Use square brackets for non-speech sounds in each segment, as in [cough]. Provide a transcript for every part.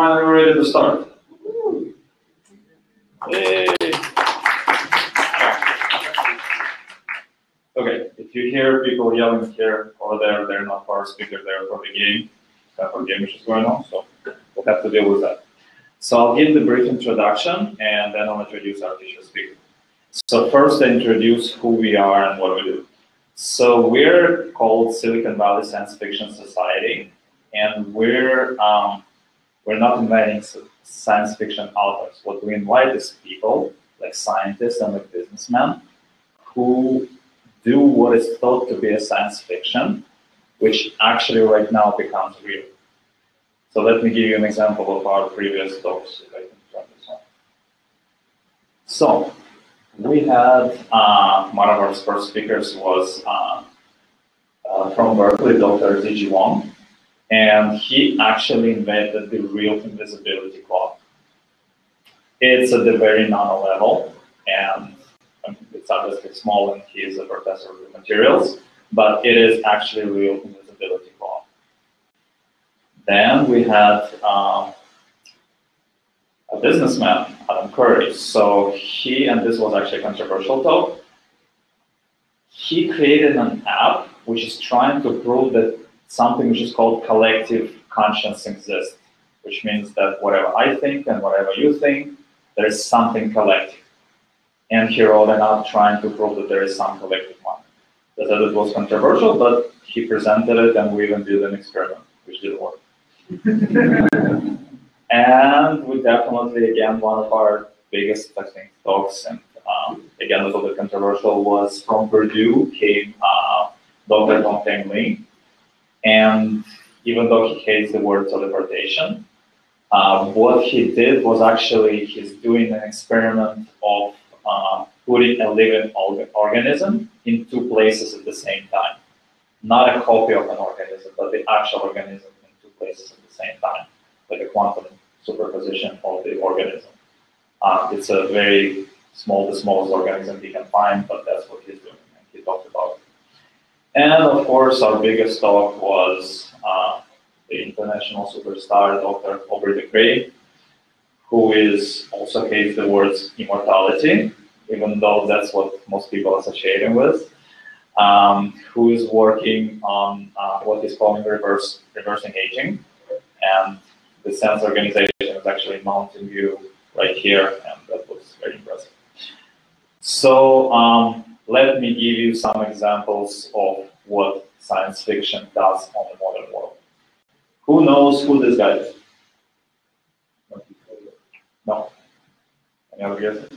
finally ready to start. Yay. Okay, if you hear people yelling here or there, they're not our speaker, they're for the game. Kind of game which is going on, so we'll have to deal with that. So I'll give the brief introduction and then I'll introduce our teacher speaker. So first I introduce who we are and what we do. So we're called Silicon Valley Science Fiction Society, and we're um, we're not inviting science fiction authors. What we invite is people like scientists and like businessmen who do what is thought to be a science fiction, which actually right now becomes real. So let me give you an example of our previous talks. So we had uh, one of our first speakers was uh, uh, from Berkeley, Dr. Ziji Wang, and he actually invented the real invisibility clock. It's at the very nano level, and it's obviously small, and he is a professor of materials, but it is actually real invisibility clock. Then we had um, a businessman, Adam Curry. So he, and this was actually a controversial talk, he created an app which is trying to prove that something which is called collective conscience exists, which means that whatever I think and whatever you think, there is something collective. And he wrote an app trying to prove that there is some collective mind. That it was controversial, but he presented it and we even did an experiment, which did work. [laughs] and we definitely, again, one of our biggest, I think, talks, and um, again, a little bit controversial, was from Purdue, came uh, Dr. Dongpeng Li. And even though he hates the word teleportation, uh, what he did was actually he's doing an experiment of uh, putting a living organism in two places at the same time. Not a copy of an organism, but the actual organism in two places at the same time, like a quantum superposition of the organism. Uh, it's a very small, the smallest organism he can find, but that's what he's doing, and he talked about. And of course, our biggest talk was uh, the international superstar, Dr. Aubrey de Grey, who is also hates the words immortality, even though that's what most people associate him with, um, who is working on uh, what he's calling reverse reversing aging, and the SENS organization is actually Mountain View right here, and that was very impressive. So um, let me give you some examples of what science fiction does on the modern world. Who knows who this guy is? No. Any other guesses?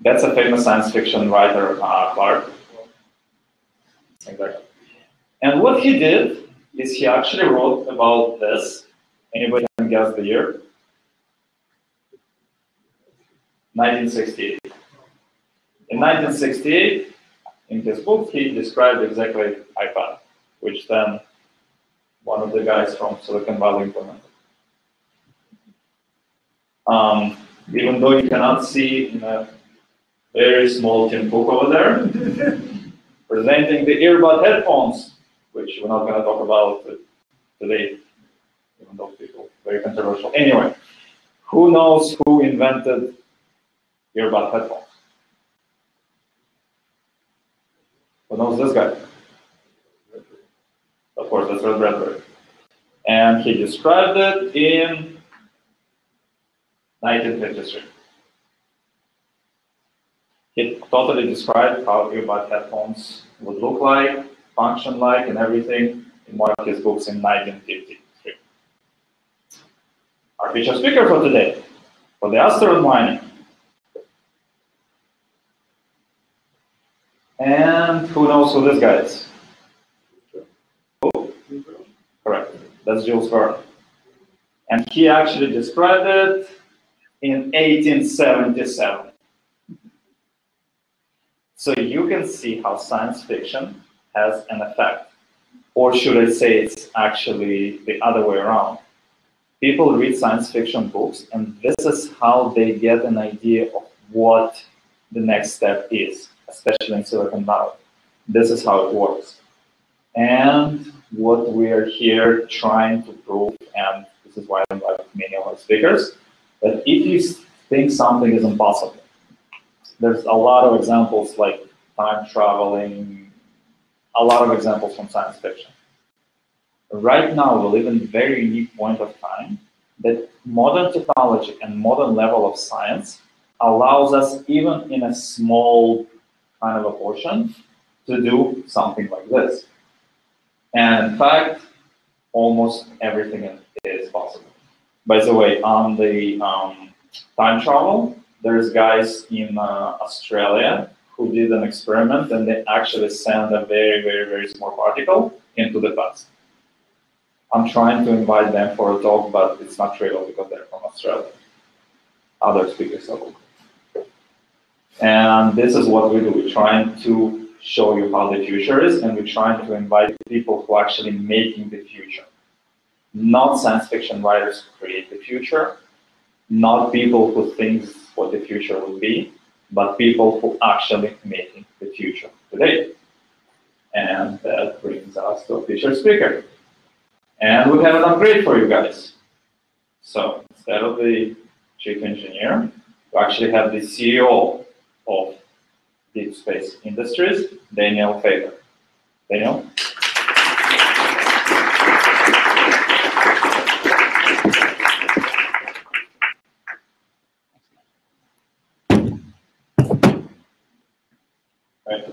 That's a famous science fiction writer, uh, Clarke. Exactly. And what he did is he actually wrote about this. Anybody can guess the year? 1968. In 1968, in his book, he described exactly iPad, which then one of the guys from Silicon Valley implemented. Um, even though you cannot see in a very small Tim Cook over there, [laughs] presenting the earbud headphones which we're not going to talk about today, even though people very controversial. Anyway, who knows who invented earbud headphones? Who knows this guy? Of course, that's Ray Bradbury. And he described it in 1953. He totally described how earbud headphones would look like, function like and everything in one of his books in 1953. Our feature speaker for today, for the asteroid mining. And who knows who this guy is? Oh, correct. That's Jules Verne. And he actually described it in 1877. So you can see how science fiction has an effect. Or should I say it's actually the other way around? People read science fiction books, and this is how they get an idea of what the next step is, especially in Silicon Valley. This is how it works. And what we are here trying to prove, and this is why I invite many of our speakers, that if you think something is impossible, there's a lot of examples like time traveling, a lot of examples from science fiction. Right now, we live in a very unique point of time that modern technology and modern level of science allows us, even in a small kind of a portion, to do something like this. And in fact, almost everything is possible. By the way, on the um, time travel, there's guys in uh, Australia who did an experiment and they actually sent a very, very, very small particle into the past. I'm trying to invite them for a talk, but it's not real because they're from Australia. Other speakers are And this is what we do. We're trying to show you how the future is, and we're trying to invite people who are actually making the future. Not science fiction writers who create the future, not people who think what the future will be, but people who are actually making the future today. And that brings us to a future speaker. And we have an upgrade for you guys. So instead of the chief engineer, we actually have the CEO of Deep Space Industries, Daniel Faber. Daniel?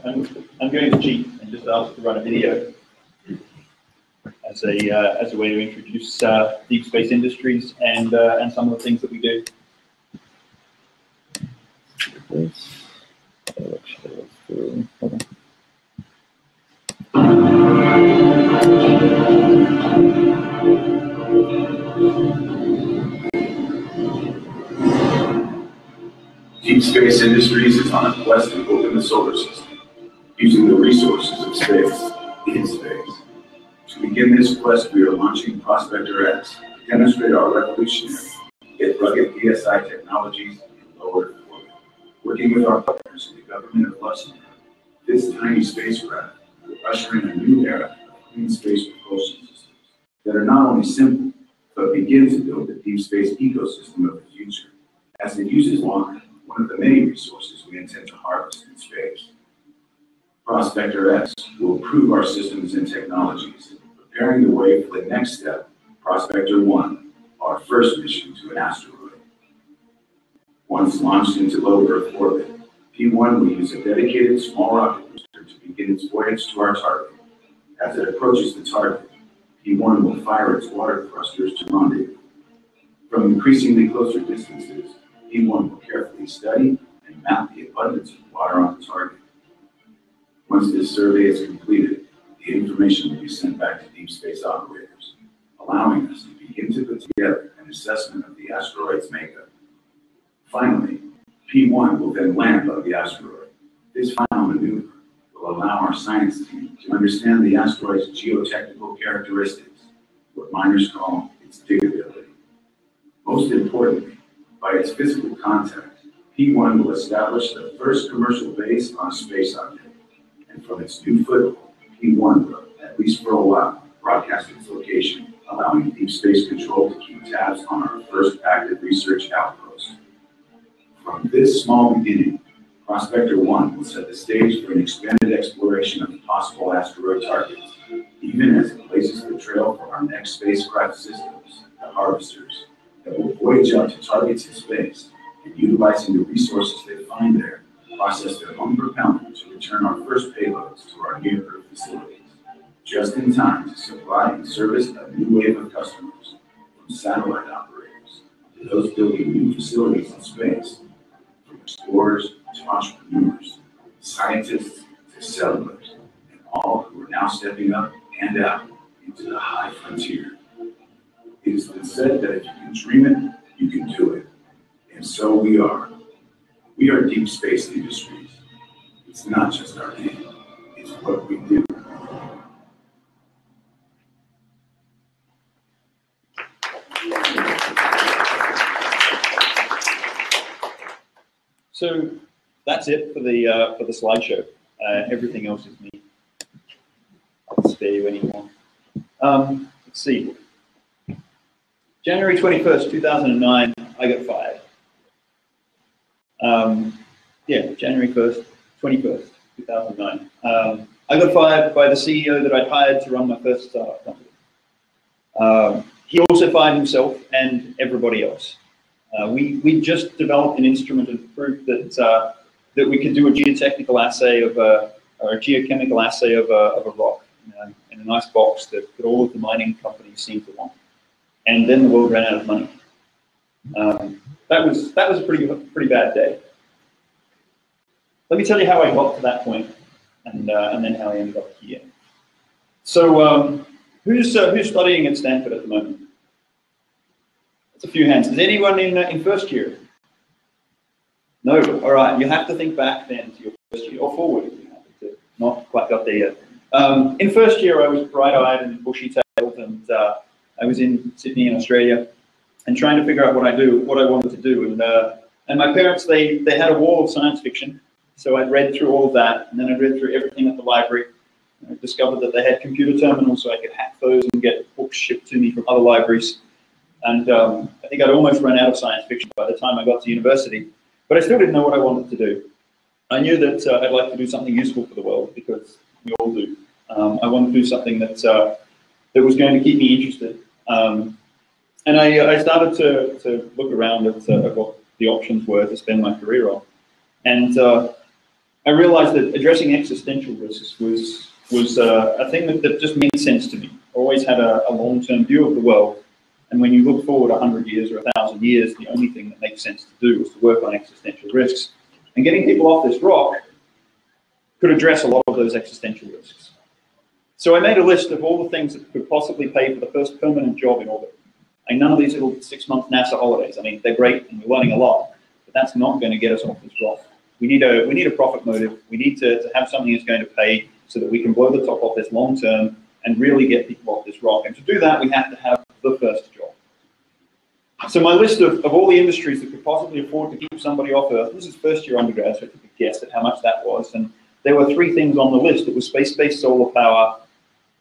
I'm, I'm going to cheat and just ask to run a video as a, uh, as a way to introduce uh, Deep Space Industries and, uh, and some of the things that we do. Deep Space Industries is on a quest to open the solar system, using the resources of space, in space. To begin this quest, we are launching Prospector X to demonstrate our revolutionary, yet rugged PSI technologies in low Earth orbit. Working with our partners in the government of Luxembourg, this tiny spacecraft will usher in a new era of clean space propulsion systems that are not only simple, but begin to build the deep space ecosystem of the future, as it uses water, one of the many resources we intend to harvest in space. Prospector X will prove our systems and technologies preparing the way for the next step, Prospector 1, our first mission to an asteroid. Once launched into low Earth orbit, P1 will use a dedicated small rocket booster to begin its voyage to our target. As it approaches the target, P1 will fire its water thrusters to rendezvous. From increasingly closer distances, P1 will carefully study and map the abundance of water on the target. Once this survey is completed, the information will be sent back to deep space operators, allowing us to begin to put together an assessment of the asteroid's makeup. Finally, P1 will then land on the asteroid. This final maneuver will allow our science team to understand the asteroid's geotechnical characteristics, what miners call its diggability. Most importantly, by its physical contact, P1 will establish the first commercial base on a space object, and from its new foothold, P1 will, at least for a while, broadcast its location, allowing Deep Space Control to keep tabs on our first active research outpost. From this small beginning, Prospector 1 will set the stage for an expanded exploration of possible asteroid targets, even as it blazes the trail for our next spacecraft systems, the Harvesters, that will voyage out to targets in space and utilizing the resources they find there, process their own propellant to return our first payloads to our near-Earth facilities, just in time to supply and service a new wave of customers, from satellite operators to those building new facilities in space, explorers to entrepreneurs, scientists to settlers, and all who are now stepping up and out into the high frontier. It has been said that if you can dream it, you can do it. And so we are. We are Deep Space Industries. It's not just our name, it's what we do. So that's it for the uh, for the slideshow. Uh, everything else is me. I'll spare you anymore. Um, let's see. January 21st, 2009, I got fired. Um, yeah, January 1st, 21st, 2009. Um, I got fired by the CEO that I'd hired to run my first startup company. Um, he also fired himself and everybody else. Uh, we, we just developed an instrument and proved that, uh, that we could do a geotechnical assay of a, or a geochemical assay of a, of a rock in a, in a nice box that, that all of the mining companies seemed to want. And then the world ran out of money. Um, that was, that was a pretty, pretty bad day. Let me tell you how I got to that point and, uh, and then how I ended up here. So um, who's, uh, who's studying at Stanford at the moment? A few hands. Is anyone in, uh, in first year? No, all right. You have to think back then to your first year, or forward if you happen to not quite got there yet. Um, in first year, I was bright-eyed and bushy-tailed, and uh, I was in Sydney in Australia, and trying to figure out what I do, what I wanted to do. And uh, and my parents, they they had a wall of science fiction, so I'd read through all of that, and then I read through everything at the library. I discovered that they had computer terminals, so I could hack those and get books shipped to me from other libraries. And um, I think I'd almost run out of science fiction by the time I got to university, but I still didn't know what I wanted to do. I knew that uh, I'd like to do something useful for the world because we all do. Um, I wanted to do something that uh, that was going to keep me interested. Um, and I, I started to, to look around at, uh, what the options were to spend my career on. And uh, I realized that addressing existential risks was, was uh, a thing that, that just made sense to me. I always had a, a long-term view of the world. And when you look forward 100 years or 1,000 years, the only thing that makes sense to do is to work on existential risks. And getting people off this rock could address a lot of those existential risks. So I made a list of all the things that could possibly pay for the first permanent job in orbit. And none of these little six-month NASA holidays. I mean, they're great and we're learning a lot, but that's not going to get us off this rock. We need a we need a profit motive. We need to, to have something that's going to pay so that we can blow the top off this long term and really get people off this rock. And to do that, we have to have the first. So my list of, of all the industries that could possibly afford to keep somebody off Earth, this is first year undergrad, so I took a guess at how much that was. And there were three things on the list. It was space-based solar power,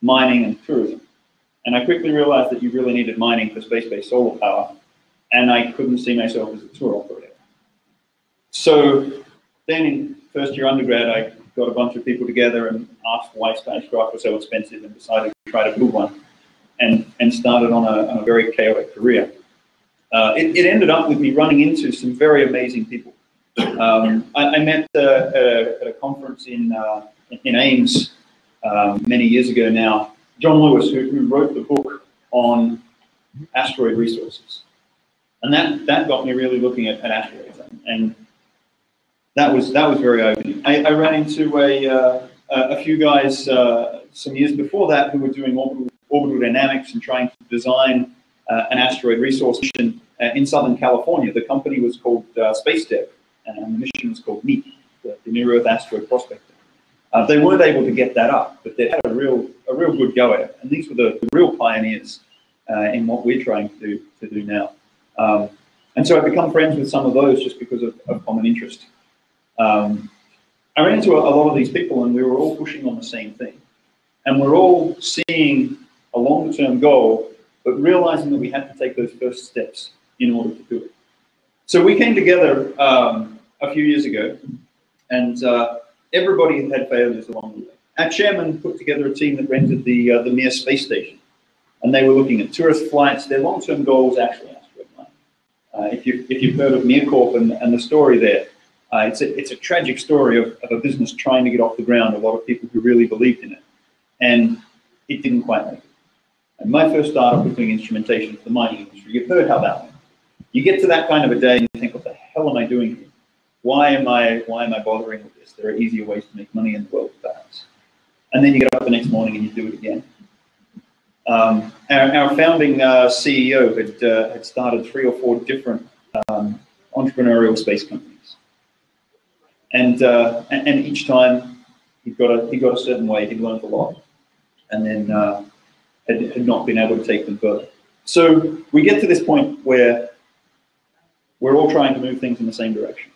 mining, and tourism. And I quickly realized that you really needed mining for space-based solar power, and I couldn't see myself as a tour operator. So then in first year undergrad, I got a bunch of people together and asked why spacecraft was so expensive and decided to try to build one and, and started on a, on a very chaotic career. Uh, it, it, ended up with me running into some very amazing people. Um, I, I, met uh, uh, at a conference in, uh, in Ames um, many years ago now, John Lewis, who, who wrote the book on asteroid resources. And that, that got me really looking at, at asteroids. And that was, that was very opening. I, I ran into a, uh, a few guys some years before that who were doing orbital, orbital dynamics and trying to design uh, an asteroid resource mission uh, in Southern California. The company was called uh, Space and the mission was called NEAP, the, the Near Earth Asteroid Prospector. Uh, they weren't able to get that up, but they had a real, a real good go at it. And these were the, the real pioneers uh, in what we're trying to do, to do now. Um, and so I've become friends with some of those just because of, of common interest. Um, I ran into a, a, lot of these people and we were all pushing on the same thing. And we're all seeing a long term goal, but realizing that we had to take those first steps in order to do it. So we came together um, a few years ago and uh, everybody had failures along the way. Our chairman put together a team that rented the, uh, the Mir space station and they were looking at tourist flights. Their long-term goal was actually asteroid mining. Uh, if, you, if you've heard of MirCorp and, and the story there, uh, it's, a, it's a tragic story of, of a business trying to get off the ground, a lot of people who really believed in it. And it didn't quite make it. And my first startup was doing instrumentation for the mining industry. You've heard how that went. You get to that kind of a day and you think, what the hell am I doing here? Why am I, why am I bothering with this? There are easier ways to make money in the world, perhaps. And then you get up the next morning and you do it again. Um, our, our, founding uh, CEO had, uh, had started three or four different um, entrepreneurial space companies. And, uh, and, and each time he got a he got a certain way. He learned a lot, and then uh, had, had not been able to take them further. So we get to this point where we're all trying to move things in the same direction.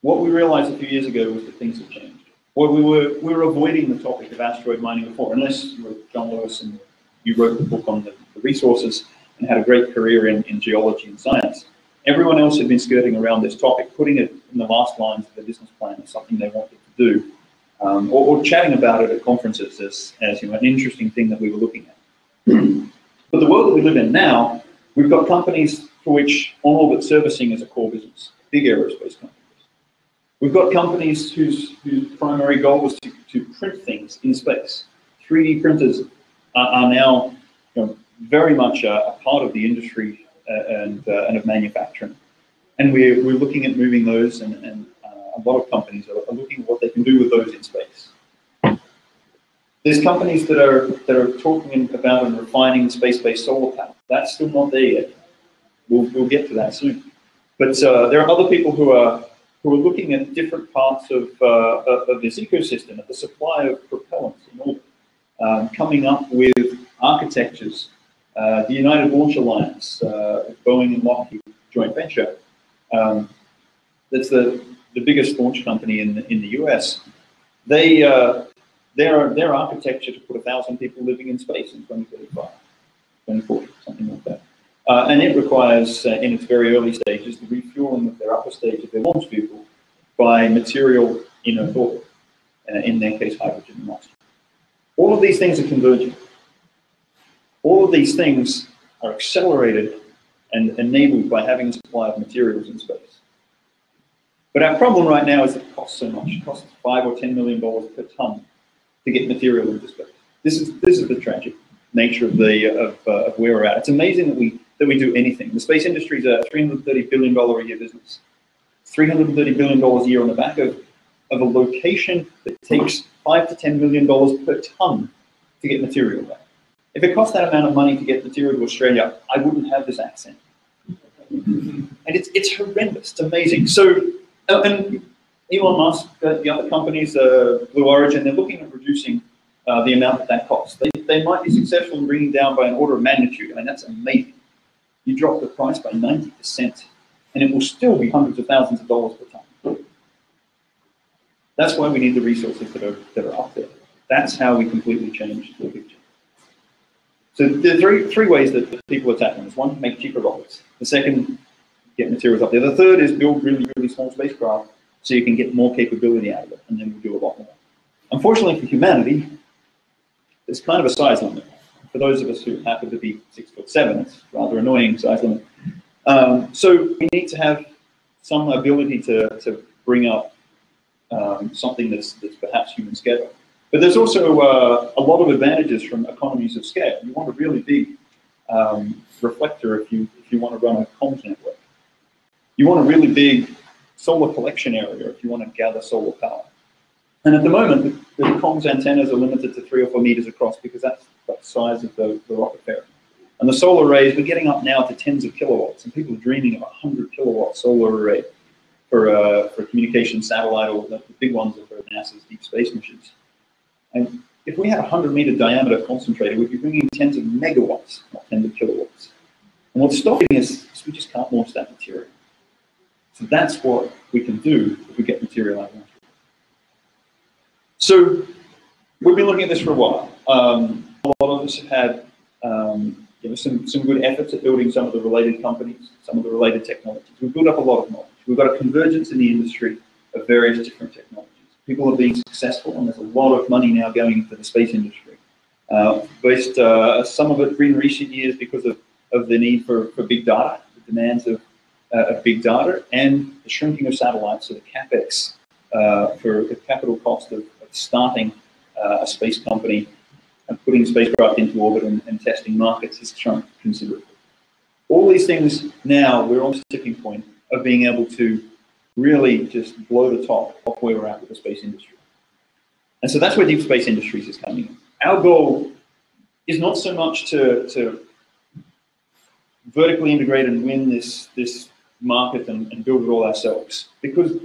What we realized a few years ago was that things have changed. Well, we were, we were avoiding the topic of asteroid mining before, unless you were John Lewis and you wrote the book on the, the resources and had a great career in, in geology and science. Everyone else had been skirting around this topic, putting it in the last lines of the business plan as something they wanted to do, um, or, or chatting about it at conferences as, as you know, an interesting thing that we were looking at. [clears throat] but the world that we live in now, we've got companies for which on-orbit servicing is a core business, big aerospace companies. We've got companies whose, whose primary goal is to, to print things in space. 3D printers are, are now you know, very much a, a, part of the industry uh, and, uh, and of manufacturing. And we're, we're looking at moving those, and, and uh, a lot of companies are, are looking at what they can do with those in space. There's companies that are that are talking about and refining space-based solar power. That's still not there yet. We'll, we'll get to that soon. But uh, there are other people who are who are looking at different parts of, uh, of this ecosystem, at the supply of propellants in orbit, um, coming up with architectures. Uh, the United Launch Alliance, uh, Boeing and Lockheed joint venture, um, that's the, the biggest launch company in the, in the US. They, uh, their, their architecture to put a thousand people living in space in 2035, 2040, something like that. Uh, and it requires, uh, in its very early stages, the refueling of their upper stage of their launch vehicle by material in a orbit, uh, in their case, hydrogen and oxygen. All of these things are converging. All of these things are accelerated and enabled by having a supply of materials in space. But our problem right now is it costs so much. It costs five or ten million dollars per ton to get material into space. This is this is the tragic nature of the of, uh, of where we're at. It's amazing that we that we do anything. The space industry is a $330 billion a year business. $330 billion a year on the back of, of a location that takes five to $10 million per ton to get material there. If it cost that amount of money to get material to Australia, I wouldn't have this accent. And it's, it's horrendous. It's amazing. So, uh, and Elon Musk, uh, the other companies, uh, Blue Origin, they're looking at reducing uh, the amount that that costs. They, they might be successful in bringing down by an order of magnitude. I mean, that's amazing you drop the price by 90%, and it will still be hundreds of thousands of dollars per ton. That's why we need the resources that are, that are up there. That's how we completely change the picture. So there are three, three ways that people are tackling this. One, make cheaper rockets. The second, get materials up there. The third is build really, really small spacecraft so you can get more capability out of it, and then we'll do a lot more. Unfortunately for humanity, there's kind of a size limit for those of us who happen to be six foot seven, it's rather annoying size limit. Um, so we need to have some ability to, to bring up um, something that's, that's perhaps human scale. But there's also uh, a lot of advantages from economies of scale. You want a really big um, reflector if you, if you want to run a comms network. You want a really big solar collection area if you want to gather solar power. And at the moment, the, the comms antennas are limited to three or four meters across because that's the size of the, the rocket fairing. And the solar arrays, we're getting up now to tens of kilowatts, and people are dreaming of a 100 kilowatt solar array for, uh, for communication satellite, or the, big ones are for NASA's deep space missions. And if we had a 100 meter diameter concentrator, we'd be bringing tens of megawatts, not tens of kilowatts. And what's stopping us is we just can't launch that material. So that's what we can do if we get material out of So we've been looking at this for a while. Um, a lot of us have had um, you know, some, some good efforts at building some of the related companies, some of the related technologies. We've built up a lot of knowledge. We've got a convergence in the industry of various different technologies. People are being successful, and there's a lot of money now going into the space industry. Uh, based uh, some of it in recent years because of, of the need for, for big data, the demands of, uh, of big data, and the shrinking of satellites, so the capex uh, for the capital cost of, of starting uh, a space company and putting spacecraft into orbit and, and testing markets has shrunk considerably. All these things now, we're on the tipping point of being able to really just blow the top off where we're at with the space industry. And so that's where Deep Space Industries is coming in. Our goal is not so much to, to vertically integrate and win this, this market and, and build it all ourselves, because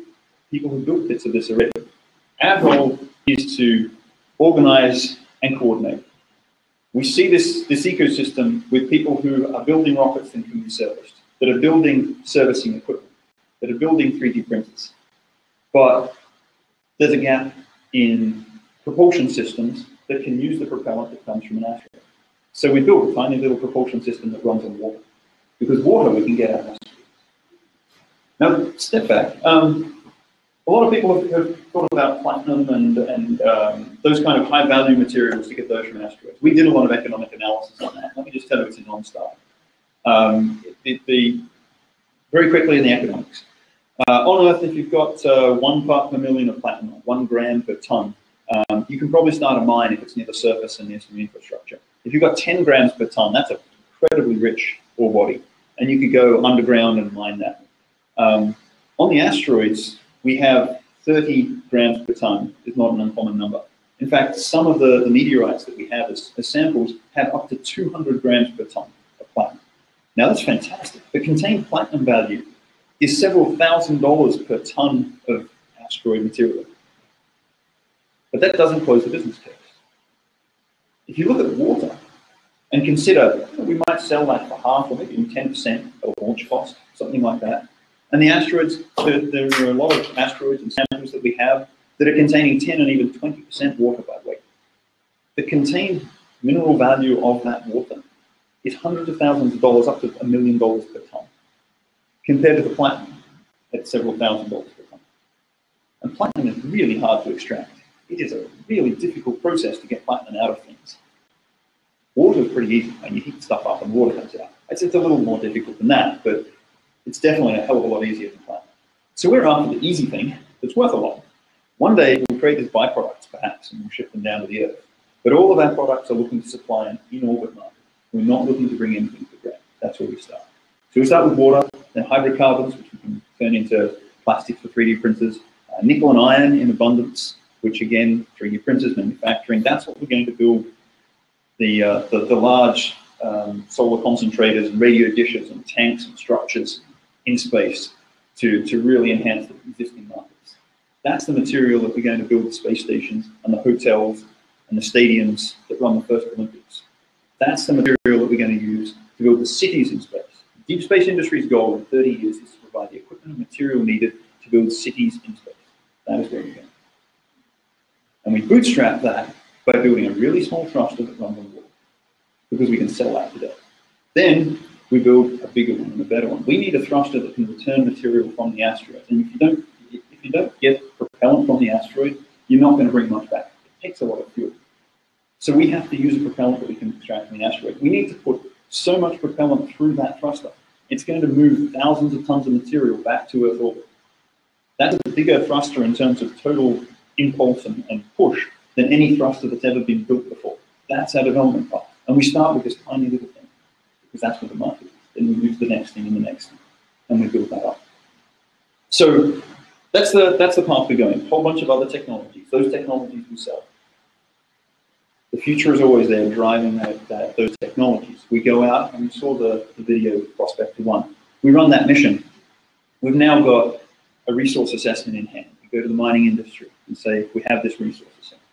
people have built bits of this already. Our goal is to organize and coordinate. We see this, this ecosystem with people who are building rockets and can be serviced, that are building servicing equipment, that are building 3D printers. But there's a gap in propulsion systems that can use the propellant that comes from an asteroid. So we built a tiny little propulsion system that runs on water, because water we can get out of. Now, step back. Um, a lot of people have, have thought about platinum and, and um, those kind of high value materials to get those from asteroids. We did a lot of economic analysis on that. Let me just tell you it's a non-starter. Um, the, very quickly in the economics. Uh, on Earth, if you've got uh, one part per million of platinum, one gram per ton, um, you can probably start a mine if it's near the surface and near some infrastructure. If you've got 10 grams per ton, that's an incredibly rich ore body, and you could go underground and mine that. Um, on the asteroids, we have 30 grams per ton is not an uncommon number. In fact, some of the, the meteorites that we have as, as samples have up to 200 grams per ton of platinum. Now that's fantastic. The contained platinum value is several thousand dollars per ton of asteroid material. But that doesn't close the business case. If you look at water and consider we might sell that for half or maybe even 10% of launch cost, something like that. And the asteroids, there, there are a lot of asteroids and samples that we have that are containing 10 and even 20% water by weight. The contained mineral value of that water is hundreds of thousands of dollars, up to a million dollars per ton, compared to the platinum at several thousand dollars per ton. And platinum is really hard to extract. It is a really difficult process to get platinum out of things. Water is pretty easy, and you heat stuff up and water comes out. It's, it's a little more difficult than that, but it's definitely a hell of a lot easier to platinum. So we're after the easy thing that's worth a lot. One day we'll create these byproducts perhaps and we'll ship them down to the earth. But all of our products are looking to supply an in-orbit market. We're not looking to bring anything to ground. That's where we start. So we start with water, then hydrocarbons, which we can turn into plastics for 3D printers, uh, nickel and iron in abundance, which again, 3D printers, manufacturing, that's what we're going to build the, uh, the, the, large um, solar concentrators and radio dishes and tanks and structures in space to, to really enhance the existing markets. That's the material that we're going to build the space stations and the hotels and the stadiums that run the first Olympics. That's the material that we're going to use to build the cities in space. Deep Space Industries' goal in 30 years is to provide the equipment and material needed to build cities in space. That is where we're going. And we bootstrap that by building a really small thruster that runs on water, because we can sell that today. Then we build a bigger one and a better one. We need a thruster that can return material from the asteroid. And if you don't, if you don't get propellant from the asteroid, you're not going to bring much back. It takes a lot of fuel. So we have to use a propellant that we can extract from the asteroid. We need to put so much propellant through that thruster. It's going to move thousands of tons of material back to Earth orbit. That's a bigger thruster in terms of total impulse and, and push than any thruster that's ever been built before. That's our development path. And we start with this tiny little thing because that's what the market is. Then we move to the next thing and the next thing, and we build that up. So that's the that's the path we're going. A whole bunch of other technologies. Those technologies we sell. The future is always there driving that, that, those technologies. We go out and we saw the, the video Prospector 1. We run that mission. We've now got a resource assessment in hand. We go to the mining industry and say, we have this resource assessment.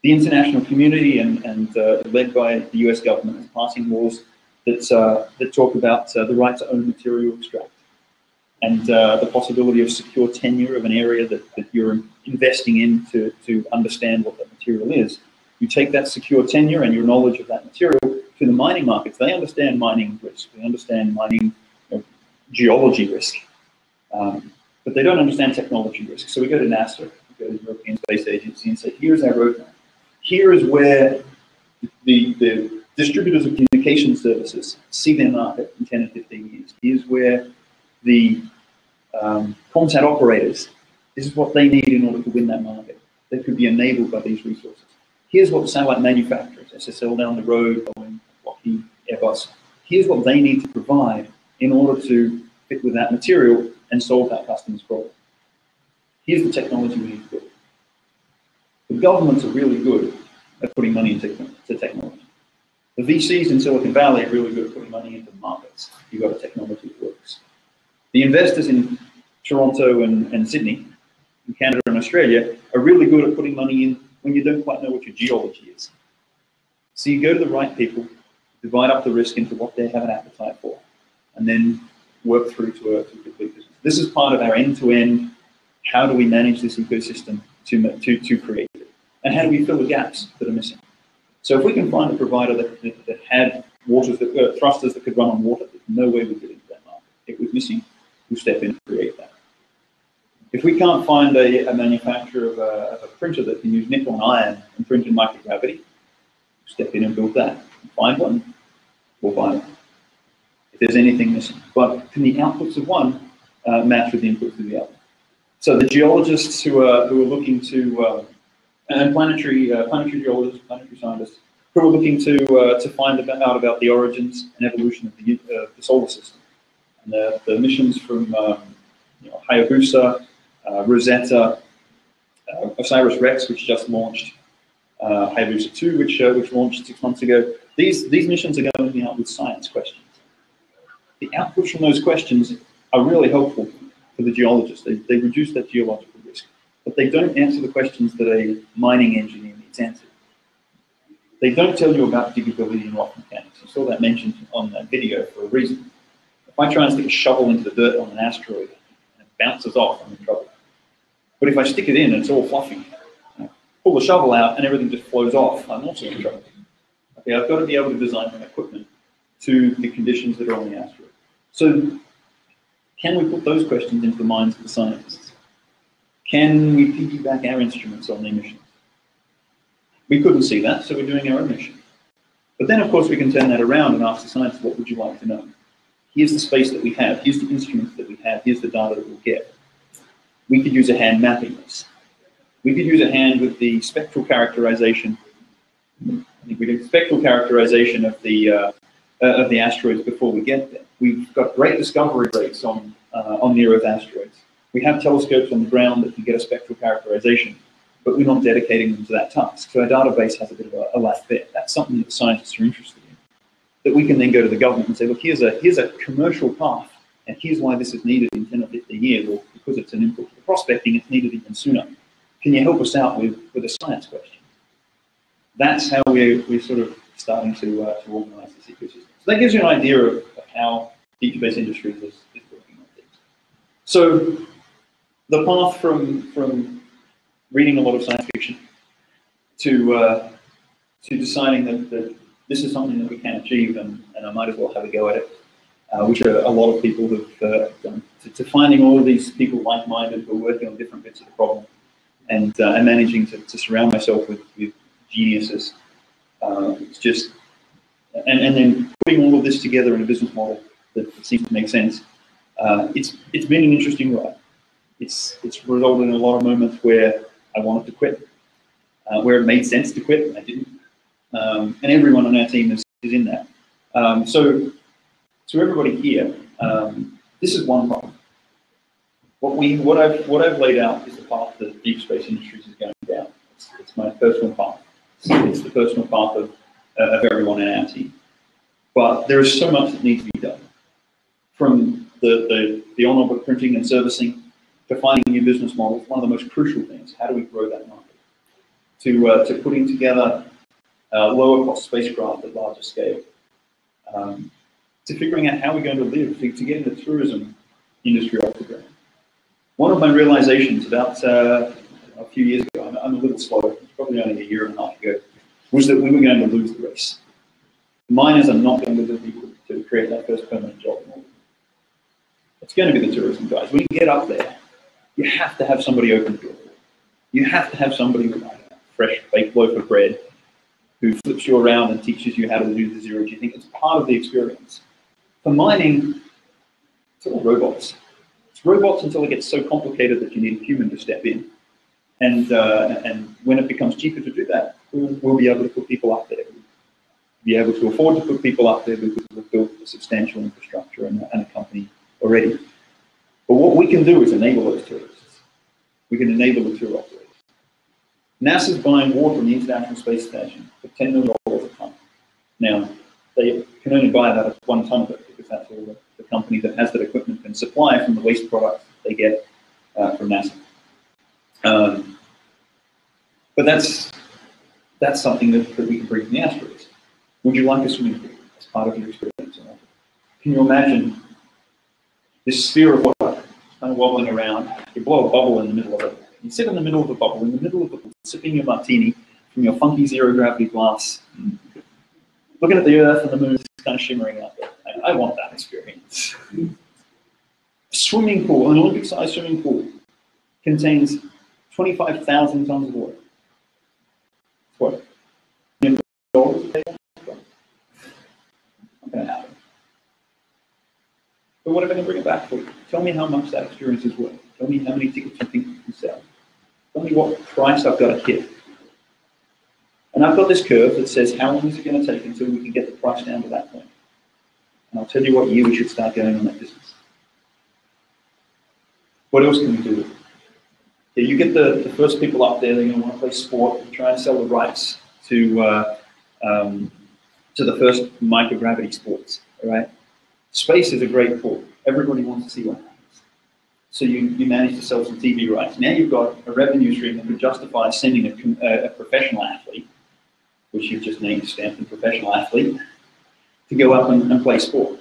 The international community and, and uh, led by the US government is passing laws that, uh, that talk about uh, the right to own material extract and uh, the possibility of secure tenure of an area that, that you're investing in to, to understand what that material is. You take that secure tenure and your knowledge of that material to the mining markets. They understand mining risk. They understand mining you know, geology risk. Um, but they don't understand technology risk. So we go to NASA, we go to the European Space Agency and say, here's our roadmap. Here is where the, the distributors of communication services see their market in 10 and 15 years. Here's where the um, content operators, this is what they need in order to win that market. They could be enabled by these resources here's what satellite manufacturers, SSL down the road, Boeing, Lockheed, Airbus, here's what they need to provide in order to fit with that material and solve that customer's problem. Here's the technology we need to build. The governments are really good at putting money into technology. The VCs in Silicon Valley are really good at putting money into markets. You've got a technology that works. The investors in Toronto and, and Sydney, in Canada and Australia, are really good at putting money in when you don't quite know what your geology is. So you go to the right people, divide up the risk into what they have an appetite for, and then work through to a, to complete business. This is part of our end-to-end, how do we manage this ecosystem to, to, to create it? And how do we fill the gaps that are missing? So if we can find a provider that, that, that had waters that, uh, thrusters that could run on water, there's no way we get into that market. If it was missing, we'll step in and create that. If we can't find a, a manufacturer of a, of a printer that can use nickel and iron and print in microgravity, step in and build that. Find one, we'll buy it. If there's anything missing. But can the outputs of one uh, match with the inputs of the other? So the geologists who are, who are looking to, uh, and planetary, uh, planetary geologists, planetary scientists, who are looking to, uh, to find out about the origins and evolution of the, uh, the solar system. And the, the missions from um, you know, Hayabusa, uh, Rosetta, uh, OSIRIS-REx, which just launched, uh, Hayabusa 2, which, which launched six months ago. These, these missions are going out with science questions. The outputs from those questions are really helpful for the geologists. They, they reduce that geological but they don't answer the questions that a mining engineer needs answered. They don't tell you about diggability and rock mechanics. You saw that mentioned on that video for a reason. If I try and stick a shovel into the dirt on an asteroid and it bounces off, I'm in trouble. But if I stick it in and it's all fluffy, pull the shovel out and everything just flows off, I'm also in trouble. Okay, I've got to be able to design my equipment to the conditions that are on the asteroid. So can we put those questions into the minds of the scientists? Can we piggyback our instruments on their missions? We couldn't see that, so we're doing our own mission. But then, of course, we can turn that around and ask the scientists, what would you like to know? Here's the space that we have. Here's the instruments that we have. Here's the data that we'll get. We could use a hand mapping this. We could use a hand with the spectral characterization. I think we did spectral characterization of the uh, uh, of the asteroids before we get there. We've got great discovery rates on uh, on near Earth asteroids. We have telescopes on the ground that can get a spectral characterization, but we're not dedicating them to that task. So our database has a bit of a, a lack there. That's something that scientists are interested in. That we can then go to the government and say, look, here's a here's a commercial path, and here's why this is needed in 10 or 15 years, or because it's an input to the prospecting, it's needed even sooner. Can you help us out with, with a science question? That's how we're, we're sort of starting to, uh, to organize this ecosystem. So that gives you an idea of, of how Deep Space Industries is, is working on things. So the path from, from reading a lot of science fiction to, uh, to deciding that, that this is something that we can achieve and, and I might as well have a go at it, uh, which are a lot of people have uh, done, to, to, finding all of these people like-minded who are working on different bits of the problem and, uh, and managing to, to surround myself with, with geniuses. Uh, it's just, and, and then putting all of this together in a business model that seems to make sense. Uh, it's it's been an interesting ride. It's it's resulted in a lot of moments where I wanted to quit, uh, where it made sense to quit, and I didn't. Um, and everyone on our team is, is in that. Um, so to everybody here, um, this is one problem. What we what I've what I've laid out is the path that Deep Space Industries is going down. It's, it's my personal path. It's, it's the personal path of, uh, of everyone in our team. But there is so much that needs to be done. From the, the, the on-orbit printing and servicing to finding new business models, one of the most crucial things, how do we grow that market? To, uh, to putting together uh, lower cost spacecraft at larger scale. Um, to figuring out how we're going to live, to, to getting the tourism industry off the ground. One of my realizations about uh, a few years ago, I'm, I'm a little slow, probably only a year and a half ago, was that we were going to lose the race miners are not going to be able to create that first permanent job. It's going to be the tourism guys. You get up there, you have to have somebody open the door. You have to have somebody with a fresh baked loaf of bread who flips you around and teaches you how to do the zero G thing. It's part of the experience. For mining, it's all robots. It's robots until it gets so complicated that you need a human to step in. And, uh, and when it becomes cheaper to do that, we'll, we'll be able to put people up there be able to afford to put people up there because we've built a substantial infrastructure and, and a company already. But what we can do is enable those tourists. We can enable the tour operators. NASA's buying water from the International Space Station for $10 million a ton. Now, they can only buy that at one ton of it because that's all the, the company that has that equipment can supply from the waste products they get uh, from NASA. Um, but that's that's something that, that we can bring from the asteroids. Would you like a swimming pool as part of your experience? Can you imagine this sphere of water kind of wobbling around? You blow a bubble in the middle of it, You sit in the middle of the bubble, in the middle of the sipping your martini from your funky zero gravity glass, looking at the Earth and the moon is kind of shimmering out there. I, I want that experience. swimming pool, an Olympic-sized swimming pool, contains 25,000 tons of water. What? Million dollars a day? Not gonna happen. But what if I can bring it back for you? Tell me how much that experience is worth. Tell me how many tickets you think you can sell. Tell me what price I've got to hit. And I've got this curve that says how long is it going to take until we can get the price down to that point. And I'll tell you what year we should start going on that business. What else can we do? Yeah, you get the, the first people up there, they're going to want to play sport, try and sell the rights to, uh, um, to the first microgravity sports, all right? Space is a great pool. Everybody wants to see what happens. So you, you manage to sell some TV rights. Now you've got a revenue stream that could justify sending a, a, a professional athlete, which you've just named Stanford professional athlete, to go up and, and play sport.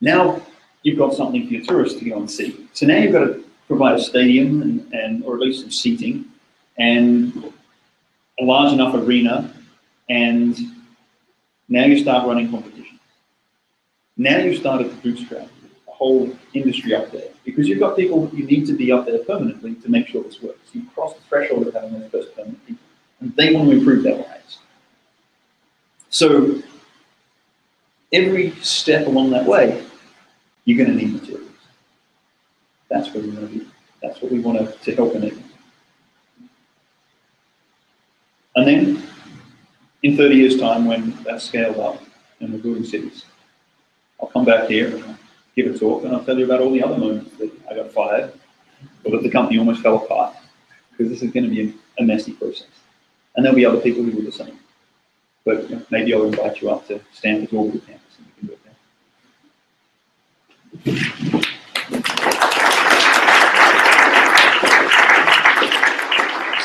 Now you've got something for your tourists to go and see. So now you've got to provide a stadium and, and or at least some seating and a large enough arena, and now you start running competitions. Now you've started to bootstrap a whole industry up there because you've got people that you need to be up there permanently to make sure this works. You cross the threshold of having those first permanent people, and they want to improve their lives. So every step along that way, you're going to need materials. That's where we want to be. That's what we want to, to help enable. And then, in 30 years' time, when that's scaled up and we're building cities, I'll come back here and give a talk and I'll tell you about all the other moments that I got fired or that the company almost fell apart because this is going to be a, messy process. And there'll be other people who do the same. But you know, maybe I'll invite you up to Stanford's Orbital campus and we can do it there.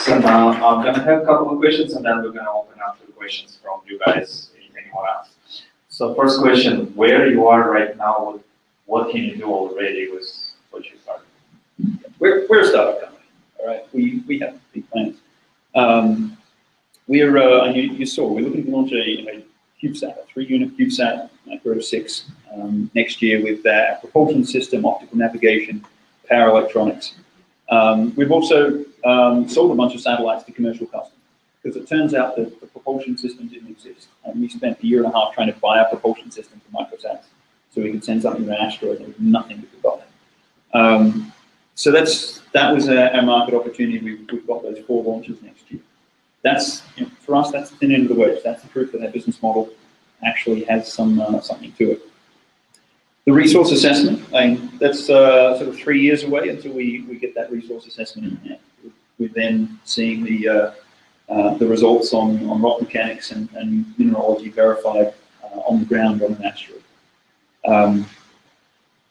So now I'm gonna have a couple of questions and then we're gonna open up to questions from you guys, anything you want to ask. So first question, where you are right now, what, what can you do already with what you started? We're, we're a startup company, all right? We, we have big plans. Um, we're, uh, and you, you saw, we're looking to launch a, a CubeSat, a three-unit CubeSat, Micro 6, um, next year with uh, propulsion system, optical navigation, power electronics. Um, we've also um, sold a bunch of satellites to commercial customers because it turns out that the propulsion system didn't exist. And we spent a year and a half trying to buy a propulsion system for microsats so we could send something to an asteroid and nothing could buy. Um, so that's that was a, a market opportunity. We've, we've got those four launches next year. That's you know, for us. That's the thin end of the wedge. That's the proof that our business model actually has some uh, something to it. The resource assessment, I mean, that's uh, sort of three years away until we, we get that resource assessment in hand. We're then seeing the uh, uh, the results on, on rock mechanics and, and mineralogy verified uh, on the ground on an asteroid. Um,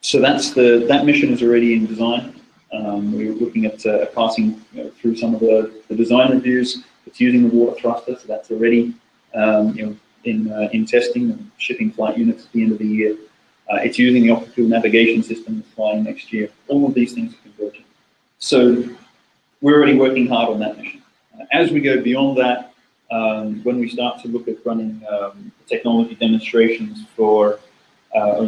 so that's the that mission is already in design. Um, we're looking at uh, passing you know, through some of the, the design reviews. It's using the water thruster, so that's already um, you know in uh, in testing and shipping flight units at the end of the year. Uh, it's using the optical navigation system that's flying next year. All of these things are converging. So we're already working hard on that mission. As we go beyond that, um, when we start to look at running um, technology demonstrations for, uh,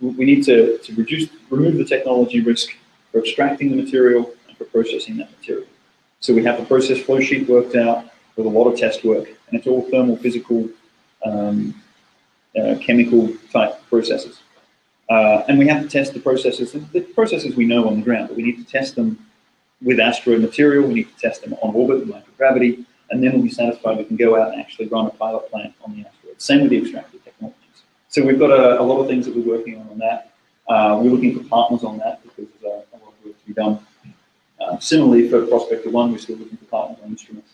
we need to, to reduce, remove the technology risk for extracting the material and for processing that material. So we have the process flow sheet worked out with a lot of test work, and it's all thermal, physical, um, uh, chemical type processes. Uh, and we have to test the processes, the processes we know on the ground, but we need to test them with asteroid material, we need to test them on orbit with microgravity, and then we'll be satisfied we can go out and actually run a pilot plant on the asteroid. Same with the extractive technologies. So we've got a, a lot of things that we're working on on that. Uh, we're looking for partners on that because there's a, lot of work to be done. Uh, similarly, for Prospector 1, we're still looking for partners on instruments.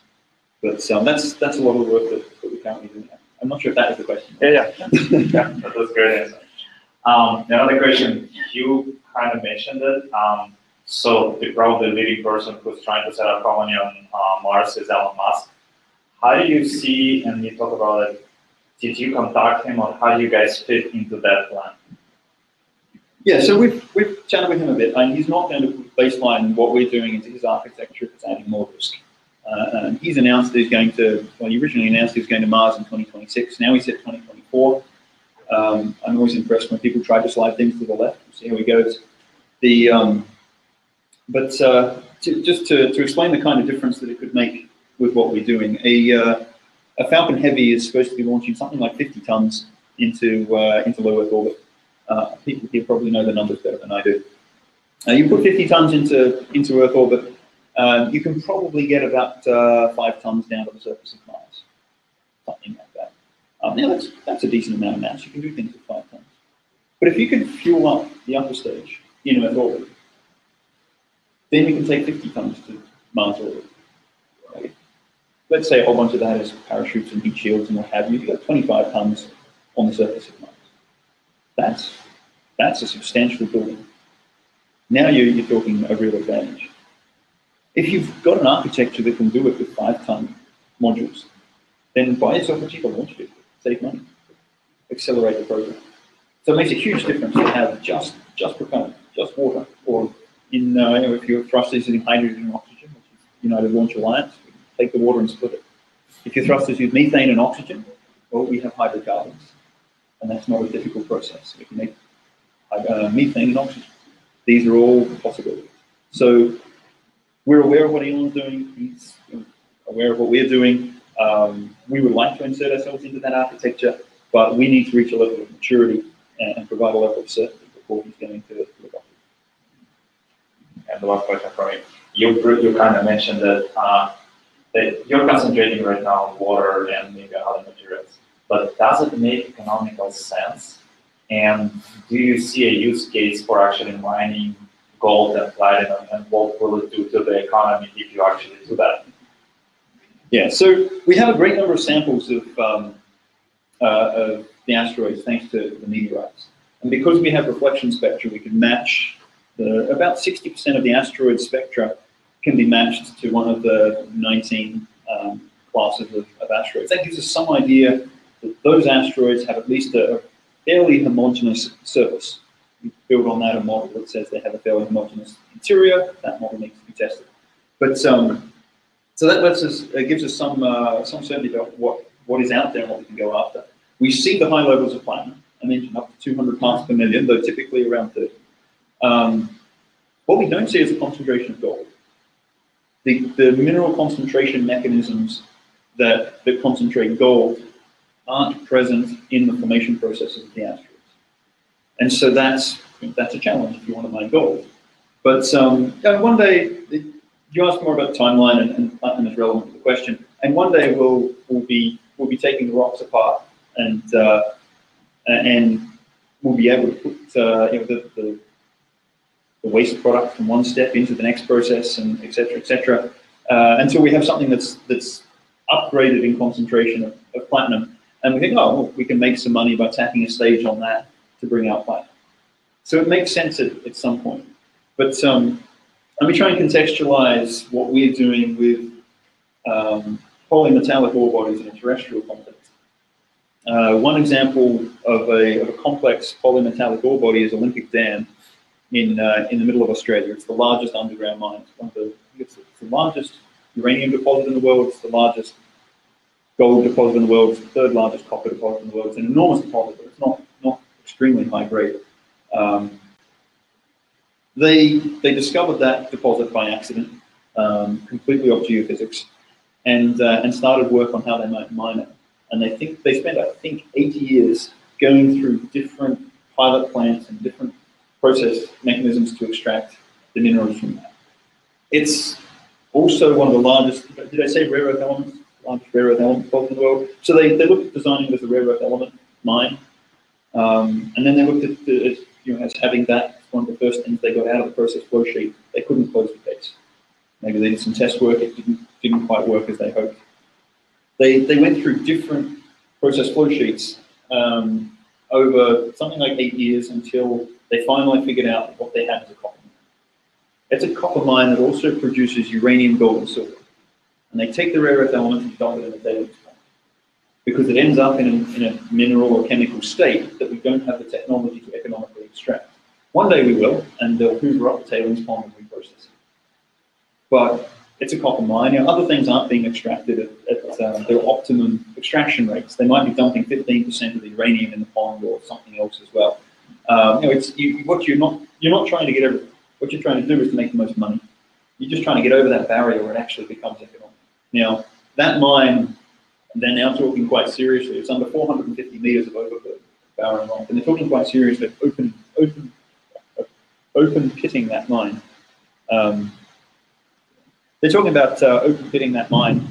But um, that's that's a lot of work that, that we're currently doing. I'm not sure if that is the question. Yeah, yeah, yeah, [laughs] that was a great answer. Um, another question, you kind of mentioned it. Um, so the probably leading person who's trying to set up a colony on uh, Mars is Elon Musk. How do you see, and you talk about it, did you contact him or how do you guys fit into that plan? Yeah, so we've, we've chatted with him a bit, and he's not going to baseline what we're doing into his architecture if it's adding more risk. Uh, he's announced that he's going to, well, he originally announced he was going to Mars in 2026. Now he said 2024. Um, I'm always impressed when people try to slide things to the left. We'll see how he goes. The, um, but uh, to, just to, to explain the kind of difference that it could make with what we're doing, a, uh, a Falcon Heavy is supposed to be launching something like 50 tons into, uh, into low Earth orbit. Uh, people here probably know the numbers better than I do. Uh, you put 50 tons into, into Earth orbit, um, you can probably get about uh, five tons down to the surface of Mars, something like that. Um, now that's, that's a decent amount of mass. You can do things with five tons. But if you can fuel up the upper stage in Earth orbit, then you can take 50 tons to Mars orbit. Right? Let's say a whole bunch of that is parachutes and heat shields and what have you. You've got 25 tons on the surface of Mars. That's, that's a substantial building. Now you're, you're talking a real advantage. If you've got an architecture that can do it with five ton modules, then buy yourself a cheaper launch vehicle, save money, accelerate the program. So it makes a huge difference to have just just propellant, just water, or in uh, you know, if your thruster is using hydrogen and oxygen, which is United Launch Alliance, take the water and split it. If your thrusters use methane and oxygen, well, we have hydrocarbons, and that's not a difficult process. We can make uh, methane and oxygen. These are all possibilities. So we're aware of what Elon's doing. He's aware of what we're doing. Um, we would like to insert ourselves into that architecture, but we need to reach a level of maturity and, and provide a level of certainty before he's going to. And the last question from me. You, you kind of mentioned that, uh, that you're concentrating right now on water and maybe other materials, but does it make economical sense? And do you see a use case for actually mining gold and platinum, and what will it do to the economy if you actually do that? Yeah, so we have a great number of samples of, um, uh, of the asteroids thanks to the meteorites. And because we have reflection spectra, we can match the, about 60% of the asteroid spectra can be matched to one of the 19 um, classes of, of, asteroids. That gives us some idea that those asteroids have at least a, fairly homogeneous surface. We build on that a model that says they have a fairly homogeneous interior. That model needs to be tested. But um, so that lets us, it gives us some uh, some certainty about what, what is out there and what we can go after. We see the high levels of platinum. I mentioned up to 200 parts per million, though typically around 30. Um, what we don't see is a concentration of gold. The, the mineral concentration mechanisms that, that concentrate gold aren't present in the formation processes of the asteroids. And so that's, that's a challenge if you want to mine gold. But um, one day, you asked more about the timeline and, and platinum is relevant to the question. And one day we'll, we'll, be, we'll be taking the rocks apart and, uh, and we'll be able to put uh, you know, the, the, the, waste product from one step into the next process and et cetera, et cetera, uh, until we have something that's, that's upgraded in concentration of, of platinum. And we think, oh, well, we can make some money by tacking a stage on that to bring out platinum. So it makes sense at, at some point. But um, let me try and contextualize what we're doing with um, polymetallic ore bodies in a terrestrial context. Uh, one example of a, of a, complex polymetallic ore body is Olympic Dam in, uh, in the middle of Australia. It's the largest underground mine. It's, one of the, it's the largest uranium deposit in the world. It's the largest gold deposit in the world. It's the third largest copper deposit in the world. It's an enormous deposit, but it's not, not extremely high grade. Um, they, they discovered that deposit by accident, um, completely off geophysics, and, uh, and started work on how they might mine it. And they think they spent, I think, 80 years going through different pilot plants and different process mechanisms to extract the minerals from that. It's also one of the largest, did I say rare earth elements? Largest rare earth element in the world. So they, they looked at designing it as a rare earth element mine. Um, and then they looked at the, you know, as having that one of the first things they got out of the process flow sheet. They couldn't close the case. Maybe they did some test work, it didn't, didn't quite work as they hoped. They, they went through different process flow sheets um, over something like eight years until they finally figured out what they had as a copper mine. It's a copper mine that also produces uranium, gold, and silver. And they take the rare earth elements and dump it in the tailings pond. Because it ends up in a, in a mineral or chemical state that we don't have the technology to economically extract. One day we will, and they'll hoover up the tailings pond and reprocess it. But it's a copper mine. You know, other things aren't being extracted at, at um, their optimum extraction rates. They might be dumping 15% of the uranium in the pond or something else as well. Um, you know, it's you, what you're not you're not trying to get everything. What you're trying to do is to make the most money. You're just trying to get over that barrier where it actually becomes economic. Now, that mine, they're now talking quite seriously. It's under 450 meters of overburden, Barren Rock, and they're talking quite seriously open, open, open pitting that mine. Um, they're talking about uh, open pitting that mine.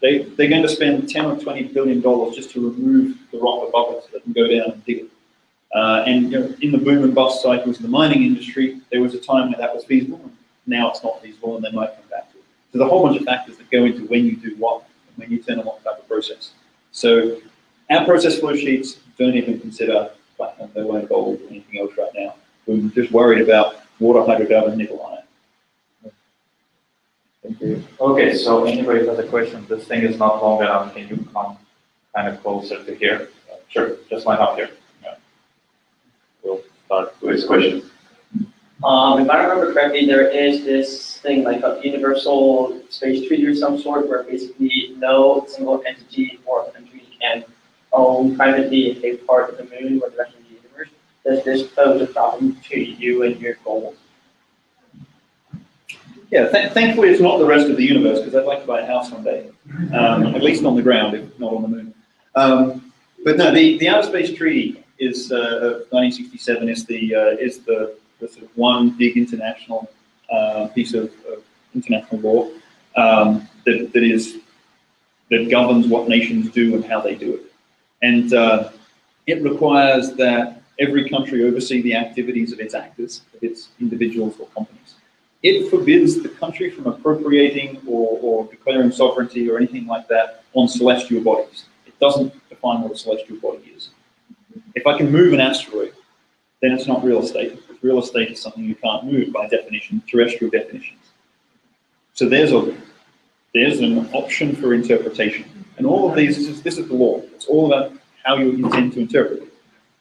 They, they're going to spend 10 or 20 billion dollars just to remove the rock above it so they can go down and dig it. Uh, and you know, in the boom and bust cycles of the mining industry, there was a time where that was feasible. And now it's not feasible, and they might come back to it. So there's a whole bunch of factors that go into when you do what, and when you turn on what type of process. So our process flow sheets don't even consider platinum, they won't gold, or anything else right now. We're just worried about water, hydrocarbon, nickel iron. Thank you. Okay, so anybody has a question, this thing is not long enough, can you come kind of closer to here? Sure, just line up here. Yeah. We'll start with this question. Um, if I remember correctly, there is this thing like a universal space treaty or some sort where basically no single entity or country can own privately a part of the moon or the rest of the universe. Does this pose a problem to you and your goals? Yeah, th- thankfully it's not the rest of the universe because I'd like to buy a house one day, um, at least on the ground, if not on the moon. Um, but no, the, the Outer Space Treaty is uh, of 1967 is the uh, is the, the sort of one big international uh, piece of, of international law um, that, that is that governs what nations do and how they do it, and uh, it requires that every country oversee the activities of its actors, of its individuals or companies it forbids the country from appropriating or, or declaring sovereignty or anything like that on celestial bodies. It doesn't define what a celestial body is. If I can move an asteroid, then it's not real estate. Because real estate is something you can't move by definition, terrestrial definitions. So there's a there's an option for interpretation. And all of these, this is, this is the law. It's all about how you intend to interpret it.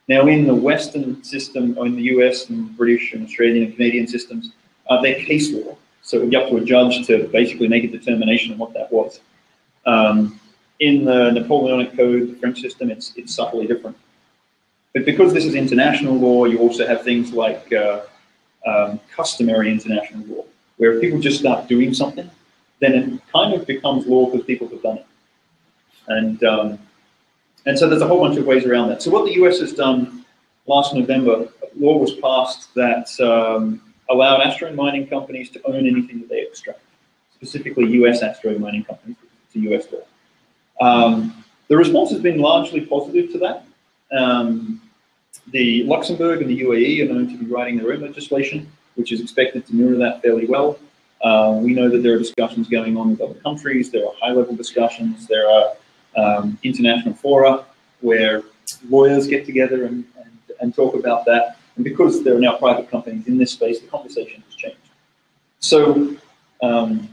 Now, in the Western system, or in the US and British and Australian and Canadian systems, uh, they're case law. So it would be up to a judge to basically make a determination on what that was. Um, in the Napoleonic Code, the French system, it's, it's subtly different. But because this is international law, you also have things like uh, um, customary international law, where if people just start doing something, then it kind of becomes law because people have done it. And, um, and so there's a whole bunch of ways around that. So what the US has done last November, law was passed that um, allowed asteroid mining companies to own anything that they extract, specifically US asteroid mining companies, it's a US law. Um, the response has been largely positive to that. Um, the Luxembourg and the UAE are known to be writing their own legislation, which is expected to mirror that fairly well. Uh, we know that there are discussions going on with other countries. There are high-level discussions. There are um, international fora where lawyers get together and, and, and talk about that. And because there are now private companies in this space, the conversation has changed. So, um,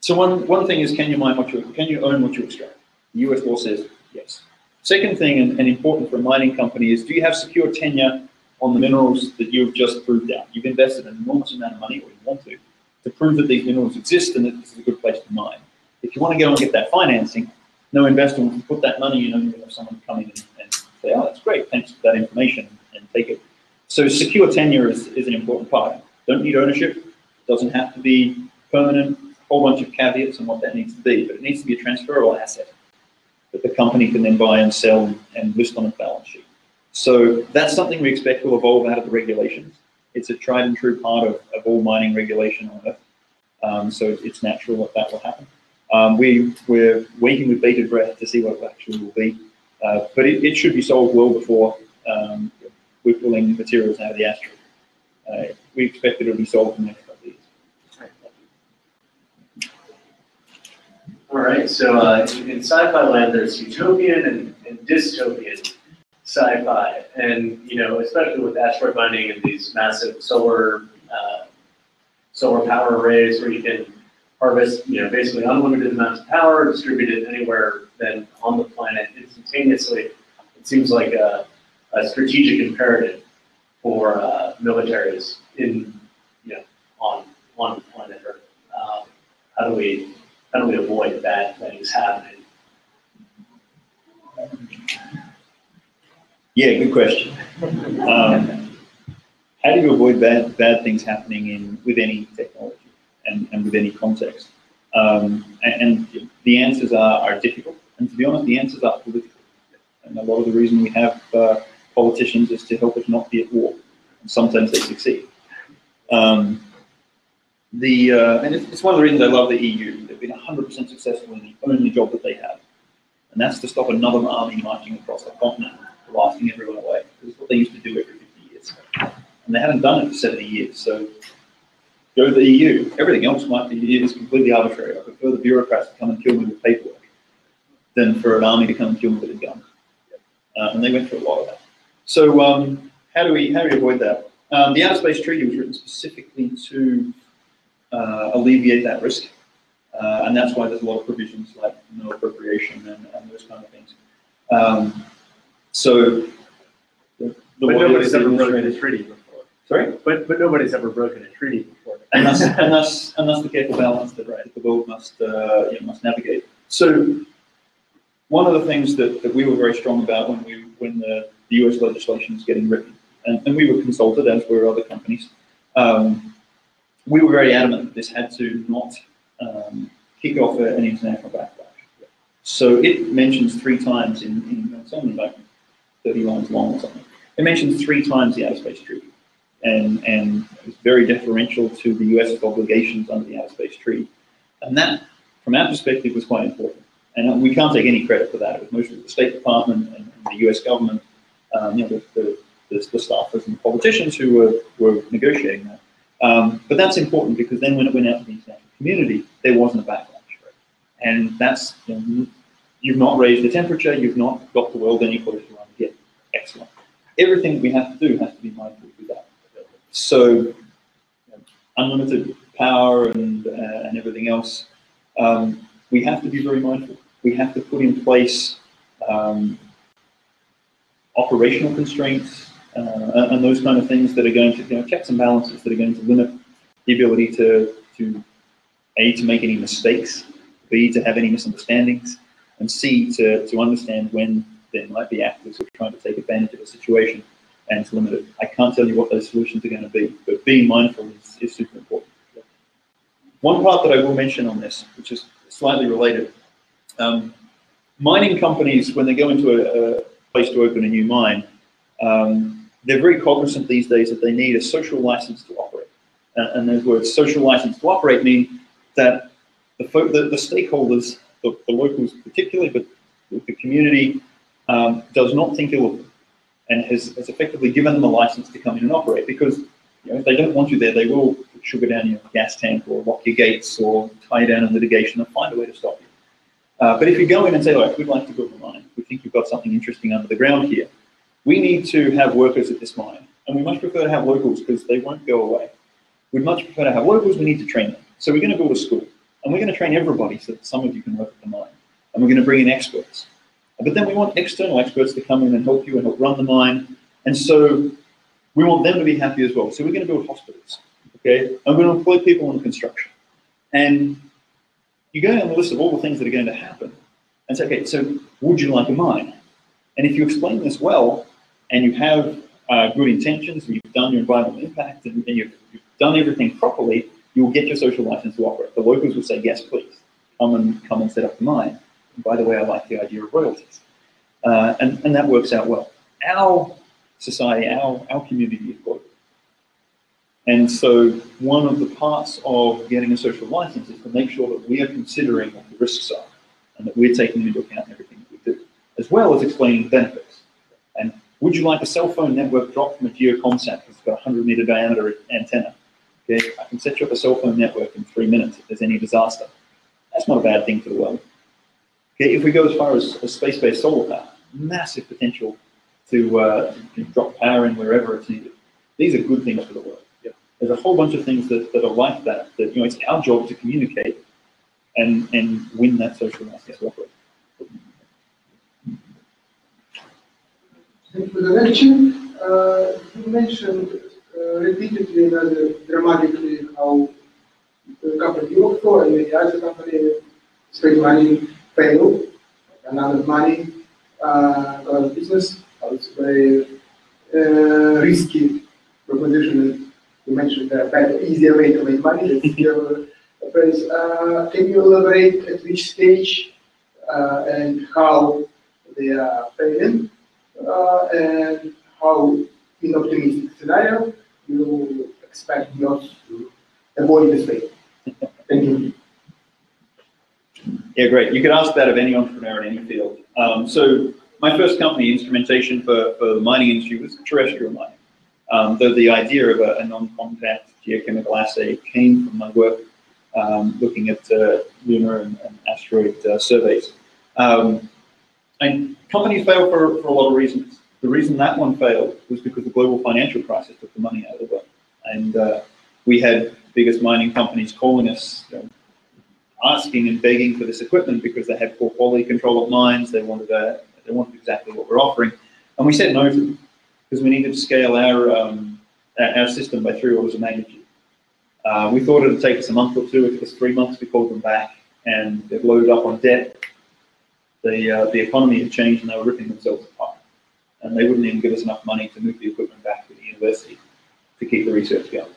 so one, one thing is, can you mine what you, can you own what you extract? The US law says yes. Second thing, and, and important for a mining company, is do you have secure tenure on the minerals that you've just proved out? You've invested an enormous amount of money, or you want to, to prove that these minerals exist and that this is a good place to mine. If you want to go and get that financing, no investor will put that money in and have someone come in and, and say, oh, that's great, thanks for that information, and take it. So secure tenure is, is an important part. Don't need ownership, doesn't have to be permanent, a whole bunch of caveats on what that needs to be, but it needs to be a transferable asset that the company can then buy and sell and list on a balance sheet. So that's something we expect will evolve out of the regulations. It's a tried and true part of, of all mining regulation on Earth. Um, so it's natural that that will happen. Um, we, we're waiting with bated breath to see what it actually will be. Uh, but it, it should be solved well before um, we're pulling materials out of the asteroid. Uh, we expect it will be solved in the next couple of years. All right, so uh, in sci-fi land, there's utopian and, and dystopian sci-fi, and you know, especially with asteroid mining and these massive solar uh, solar power arrays, where you can harvest, you know, basically unlimited amounts of power, distribute it anywhere then on the planet instantaneously. It seems like a, a strategic imperative for uh, militaries in, you know, on, on planet Earth? Um, How do we, how do we avoid bad things happening? Yeah, good question. Um, how do you avoid bad, bad things happening in, with any technology and, and with any context? Um, and, and the answers are, are difficult. And to be honest, the answers are political. And a lot of the reason we have uh, politicians is to help us not be at war. And sometimes they succeed. Um, the, uh, and it's, one of the reasons I love the EU. They've been 100% successful in the only job that they have. And that's to stop another army marching across the continent, blasting everyone away. This is what they used to do every 50 years. And they haven't done it for 70 years. So go to the EU. Everything else might be is completely arbitrary. I prefer the bureaucrats to come and kill me with paperwork than for an army to come and kill me with a gun. Uh, and they went through a lot of that. So um, how do we how do we avoid that? Um, the Outer Space Treaty was written specifically to uh, alleviate that risk, uh, and that's why there's a lot of provisions like no appropriation and, and those kind of things. Um, so the, the But way nobody's the ever broken a administrative- treaty before. Sorry. But, but nobody's ever broken a treaty before. and that's and that's and that's the careful balance that right, the world must uh, you know, must navigate. So one of the things that, that we were very strong about when we when the, the US legislation was getting written, and, and we were consulted as were other companies, um, we were very adamant that this had to not um, kick off an international backlash. So it mentions three times in, in only like 30 lines long or something. It mentions three times the Outer Space Treaty and, and it's very deferential to the US's obligations under the Outer Space Treaty. And that, from our perspective, was quite important. And we can't take any credit for that. It was mostly the State Department and, and the US government, um, you know, the, the, the, the staffers and the politicians who were, were negotiating that. Um, but that's important because then when it went out to the international community, there wasn't a backlash. And that's, you know, you've not raised the temperature, you've not got the world any closer to Armageddon. Excellent. Everything we have to do has to be mindful with that. So, you know, unlimited power and, uh, and everything else, um, we have to be very mindful. We have to put in place um, operational constraints uh, and, those kind of things that are going to, you know, checks and balances that are going to limit the ability to, to A, to make any mistakes, B, to have any misunderstandings, and C, to, to understand when there might be actors who are trying to take advantage of a situation and to limit it. I can't tell you what those solutions are going to be, but being mindful is, is super important. One part that I will mention on this, which is slightly related, um, mining companies, when they go into a, a place to open a new mine, um, they're very cognizant these days that they need a social license to operate. Uh, and those words, social license to operate, mean that the, the, the stakeholders, the, the locals particularly, but the community, um, does not think ill of them and has, has effectively given them a license to come in and operate because you know, if they don't want you there, they will sugar down your gas tank or lock your gates or tie you down in litigation and find a way to stop you. Uh, but if you go in and say, look, we'd like to build a mine, we think you've got something interesting under the ground here, we need to have workers at this mine. And we much prefer to have locals because they won't go away. We'd much prefer to have locals, we need to train them. So we're going to build a school and we're going to train everybody so that some of you can work at the mine. And we're going to bring in experts. But then we want external experts to come in and help you and help run the mine. And so we want them to be happy as well. So we're going to build hospitals, okay? And we're going to employ people in construction. And you go down the list of all the things that are going to happen and say, okay, so would you like a mine? And if you explain this well and you have uh, good intentions and you've done your environmental impact and, and you've, you've done everything properly, you'll get your social license to operate. The locals will say, yes, please, come and come and set up the mine. And by the way, I like the idea of royalties. Uh, and, and that works out well. Our society, our, our community is global. And so one of the parts of getting a social license is to make sure that we are considering what the risks are and that we're taking into account everything that we do, as well as explaining the benefits. Would you like a cell phone network drop from a geocomsat that's got a 100 meter diameter antenna? Okay, I can set you up a cell phone network in three minutes if there's any disaster. That's not a bad thing for the world. Okay, if we go as far as, as space-based solar power, massive potential to, uh, drop power in wherever it's needed. These are good things for the world. There's a whole bunch of things that, that are like that, that, you know, it's our job to communicate and, and win that social license to operate. You for the lecture. Uh, you mentioned uh, repeatedly rather dramatically how the company you work for and many other company spend money, fail, another money, uh, business. It's very uh, risky proposition. You mentioned a better, easier way to make money. Uh, can you elaborate at which stage uh, and how they are failing, uh, and how in optimistic scenario you expect not to avoid this way? Thank you. Yeah, great. You could ask that of any entrepreneur in any field. Um, so my first company, instrumentation for, for the mining industry, was terrestrial mining. Um, though the idea of a, a non-contact geochemical assay came from my work um, looking at uh, lunar and, and asteroid uh, surveys. Um, and companies fail for, for a lot of reasons. The reason that one failed was because the global financial crisis took the money out of work. And uh, we had the biggest mining companies calling us, you know, asking and begging for this equipment because they had poor quality control of mines. They wanted uh, they wanted exactly what we're offering, and we said no to them because we needed to scale our um, our our system by three orders of magnitude. Uh, we thought it would take us a month or two. It took us three months. We called them back, and they loaded up on debt. The uh, the economy had changed, and they were ripping themselves apart. And they wouldn't even give us enough money to move the equipment back to the university to keep the research going.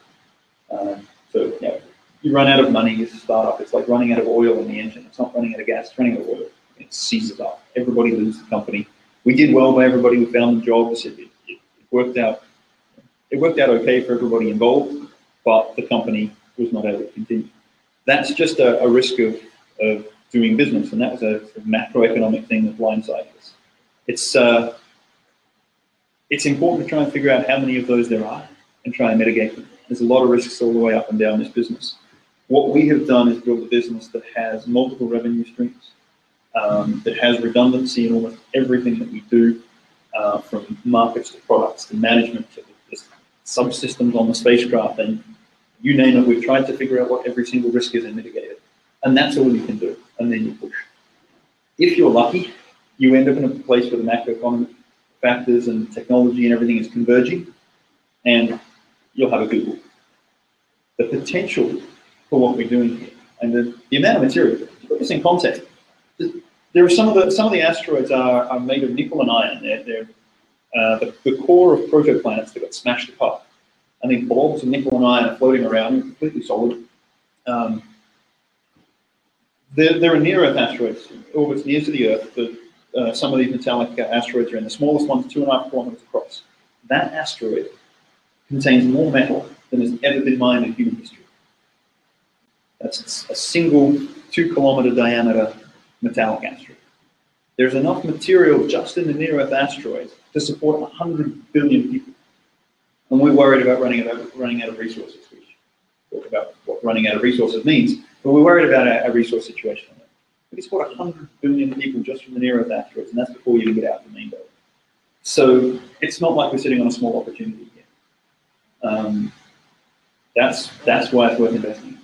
Um, so yeah, you run out of money as a startup. It's like running out of oil in the engine. It's not running out of gas, it's running out of oil. It seizes up. Everybody loses the company. We did well by everybody. We found them jobs. It, it, it worked out. It worked out okay for everybody involved, but the company was not able to continue. That's just a, a risk of, of doing business, and that was a, sort of macroeconomic thing that blindsided us. It's uh, it's important to try and figure out how many of those there are and try and mitigate them. There's a lot of risks all the way up and down this business. What we have done is build a business that has multiple revenue streams, um, that has redundancy in almost everything that we do, uh, from markets to products to management to subsystems on the spacecraft, and you name it. We've tried to figure out what every single risk is and mitigate it, and that's all you can do. And then you push. If you're lucky, you end up in a place where the macroeconomic factors and technology and everything is converging, and you'll have a Google. The potential for what we're doing here, and the, the amount of material, to put this in context, there are some of the some of the asteroids are, are made of nickel and iron. They're, they're uh, the, the core of protoplanets that got smashed apart. I think blobs of nickel and iron are floating around, completely solid. Um, there, there are near-Earth asteroids, orbits near to the Earth, but uh, some of these metallic uh, asteroids are in the smallest ones, two and a half kilometers across. That asteroid contains more metal than has ever been mined in human history. That's a single two kilometer diameter metallic asteroid. There's enough material just in the near Earth asteroids to support 100 billion people. And we're worried about running out of, running out of resources. Talk about what running out of resources means, but we're worried about our, our resource situation. We support 100 billion people just from the near Earth asteroids, and that's before you even get out of the main belt. So it's not like we're sitting on a small opportunity here. Um, that's, that's why it's worth investing.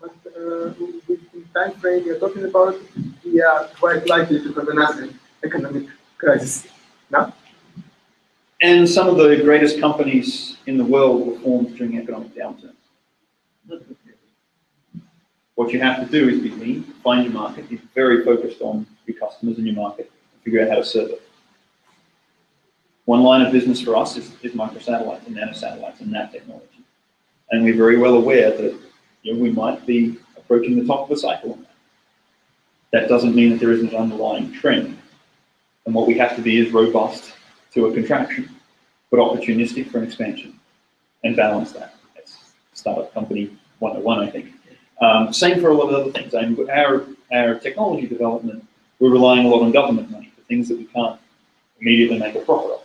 But uh, with the time frame you're talking about, we are quite likely to have another economic crisis. No? And some of the greatest companies in the world were formed during economic downturns. What you have to do is be lean, find your market, be very focused on your customers and your market, and figure out how to serve it. One line of business for us is, is microsatellites and nanosatellites and that technology. And we're very well aware that you know, we might be approaching the top of the cycle on that. That doesn't mean that there isn't an underlying trend. And what we have to be is robust to a contraction, but opportunistic for an expansion and balance that. Startup company 101, I think. Um, same for a lot of other things. I mean, our, our technology development, we're relying a lot on government money for things that we can't immediately make a profit of.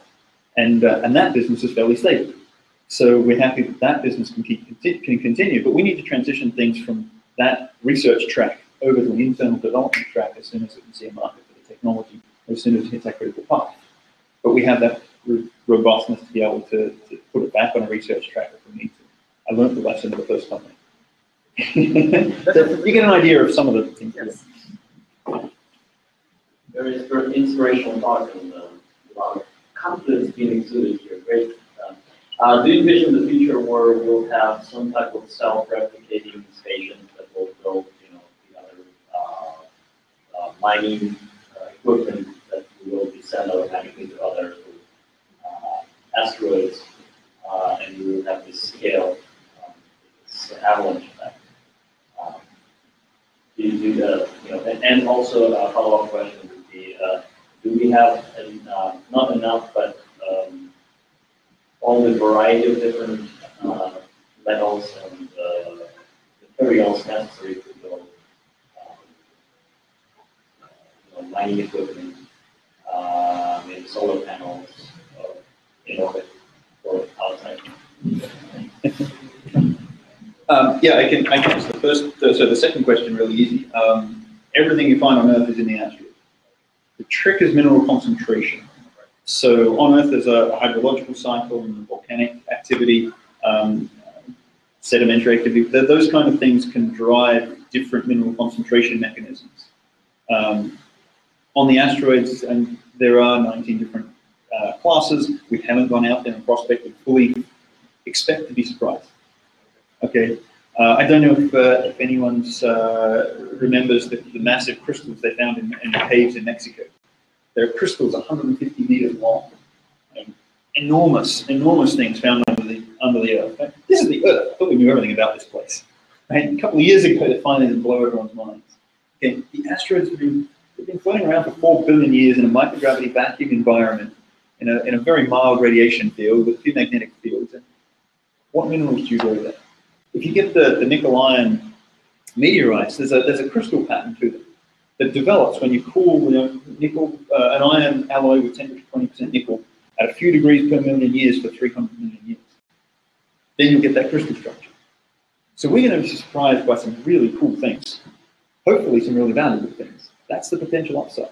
And, uh, and that business is fairly stable. So we're happy that that business can, keep, can continue, but we need to transition things from that research track over to an internal development track as soon as we can see a market for the technology, as soon as it hits that critical path. But we have that robustness to be able to, to put it back on a research track if we need. I learned the lesson the first company. so [laughs] you get an idea of some of the things. Yes. Inspirational talk and um, a lot of confidence being exuded here. Great. Um, Uh, do you envision the future where we'll have some type of self-replicating stations that will build, you know, the other, uh, uh, mining uh, equipment that will be sent automatically to other, uh, asteroids, uh, and we will have this scale, this avalanche effect. Um, Do you do the, you know, and, and also a follow-up question would be, uh, do we have, uh, not enough, but, um, all the variety of different uh, metals and uh, materials necessary to build um, you know, mining equipment, uh, maybe solar panels, or, you know, for outside. [laughs] Um, yeah, I can, I can answer the first, so the second question really easy. Um, everything you find on Earth is in the asteroid. The trick is mineral concentration. So on Earth, there's a hydrological cycle and volcanic activity, um, sedimentary activity. Those kind of things can drive different mineral concentration mechanisms. Um, on the asteroids, and there are 19 different uh, classes. We haven't gone out there and prospected fully. Expect to be surprised. Okay. Uh, I don't know if, uh, if anyone's uh, remembers the, the massive crystals they found in, in caves in Mexico. There are crystals 150 meters long. Um, enormous, enormous things found under the under the earth. Right? This is the earth. I thought we knew everything about this place. Right? A couple of years ago, they finally didn't blow everyone's minds. Okay, the asteroids have been they've been floating around for four billion years in a microgravity vacuum environment, in a in a very mild radiation field with few magnetic fields. What minerals do you grow there? If you get the, the nickel iron meteorites, there's a there's a crystal pattern to them that develops when you cool you know, nickel, uh, an iron alloy with 10 to 20% nickel at a few degrees per million years for 300 million years. Then you'll get that crystal structure. So we're going to be surprised by some really cool things. Hopefully some really valuable things. That's the potential upside.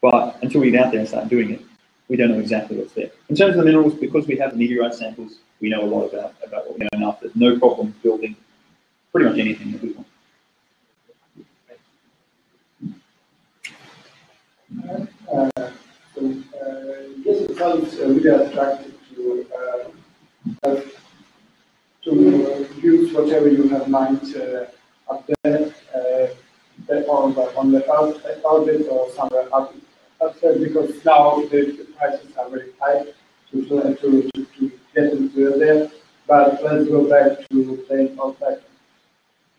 But until we get out there and start doing it, we don't know exactly what's there. In terms of the minerals, because we have meteorite samples, we know a lot about, about what we know enough. There's no problem building pretty much anything that we want. Uh, so, uh, yes, it sounds uh, really attractive to, uh, to uh, use whatever you have mined uh, up there, uh, on the, on the outlet or somewhere up, up there, because now the the prices are very high to, to, to, to get into. But let's go back to plain contact.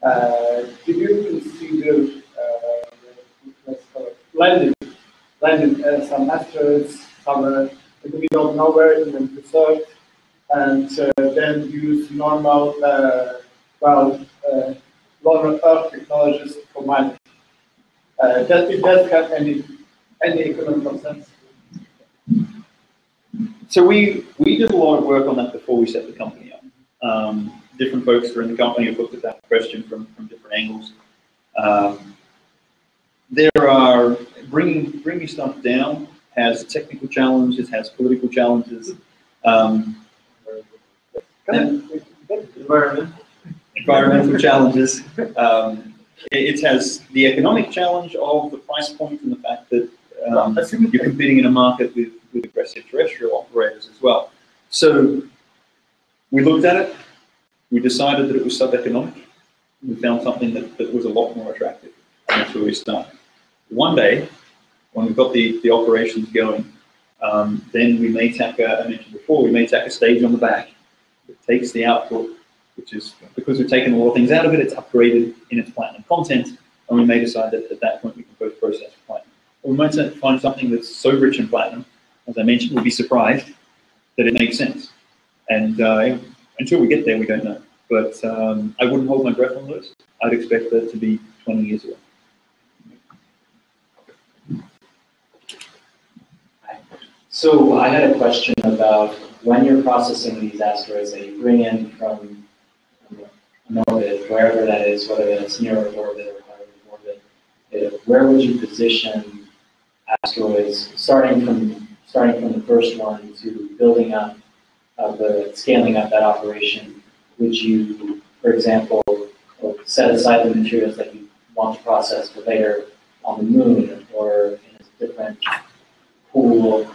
Uh, did you consider, uh, it, landing uh, some asteroids somewhere in the middle of nowhere in the desert, and uh, then use normal, uh, well, uh, lower Earth technologies for mining. Uh, does it does have any any economical sense? So we, we did a lot of work on that before we set the company up. Um, different folks who are in the company have looked at that question from, from different angles. Um, there are bringing bringing stuff down has technical challenges, has political challenges, um, Environment. environmental challenges. Um, it, it has the economic challenge of the price point and the fact that um, you're competing in a market with, with aggressive terrestrial operators as well. So we looked at it. We decided that it was sub-economic. We found something that, that was a lot more attractive. And that's where we started. One day, when we've got the, the operations going, um, then we may tack a, I mentioned before, we may tack a stage on the back that takes the output, which is because we've taken a lot of things out of it, it's upgraded in its platinum content, and we may decide that at that point we can post process platinum. We might find something that's so rich in platinum, as I mentioned, we'll be surprised that it makes sense. And uh, until we get there, we don't know. But um, I wouldn't hold my breath on those. I'd expect that to be 20 years away. So I had a question about when you're processing these asteroids that you bring in from an orbit, wherever that is, whether that's near orbit or higher orbit, where would you position asteroids, starting from, starting from the first one to building up, uh, the, scaling up that operation? Would you, for example, set aside the materials that you want to process for later on the moon or in a different pool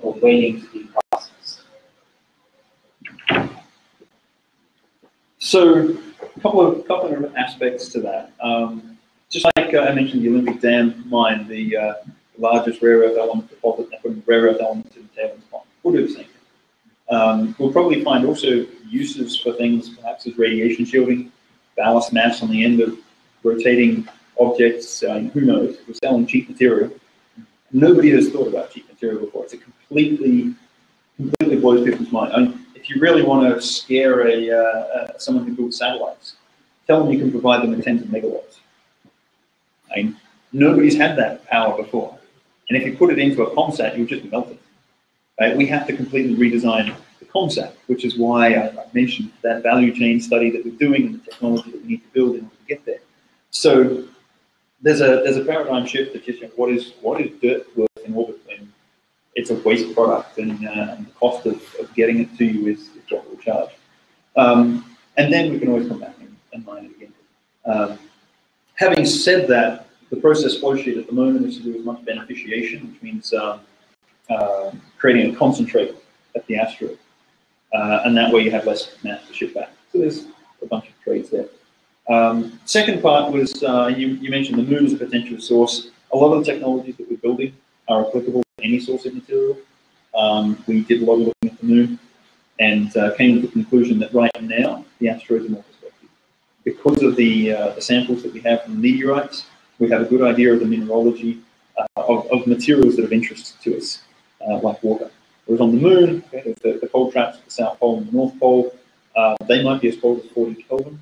or waiting to be processed? so a couple of couple of aspects to that. Um, just like uh, I mentioned, the Olympic Dam mine, the uh, largest rare earth element deposit, that put rare earth elements in the tailings pond. We'll do the same thing. Um, we'll probably find also uses for things perhaps as radiation shielding, ballast mass on the end of rotating objects. Uh, who knows? We're selling cheap material. Nobody has thought about cheap material before. It's a completely, completely blows people's mind. I mean, if you really want to scare a, uh, uh, someone who builds satellites, tell them you can provide them with tens of megawatts. I mean, nobody's had that power before. And if you put it into a COMSAT, you'll just melt it. Right? We have to completely redesign the COMSAT, which is why I, mentioned that value chain study that we're doing and the technology that we need to build in order to get there. So there's a there's a paradigm shift that just what is what is dirt worth in orbit when it's a waste product and, uh, and the cost of, of getting it to you is, is what will charge. Um, and then we can always come back and, and mine it again. Um, having said that, the process flow sheet at the moment is to do with much beneficiation, which means um, uh, creating a concentrate at the asteroid. Uh, and that way you have less mass to ship back. So there's a bunch of trades there. Um, second part was, uh, you, you mentioned the moon as a potential source. A lot of the technologies that we're building are applicable to any source of material. Um, we did a lot of looking at the moon and uh, came to the conclusion that right now the asteroids are more prospective. Because of the, uh, the samples that we have from meteorites, we have a good idea of the mineralogy uh, of, of materials that are of interest to us, uh, like water. Whereas on the moon, okay, the, the cold traps at the South Pole and the North Pole, uh, they might be as cold as 40 Kelvin,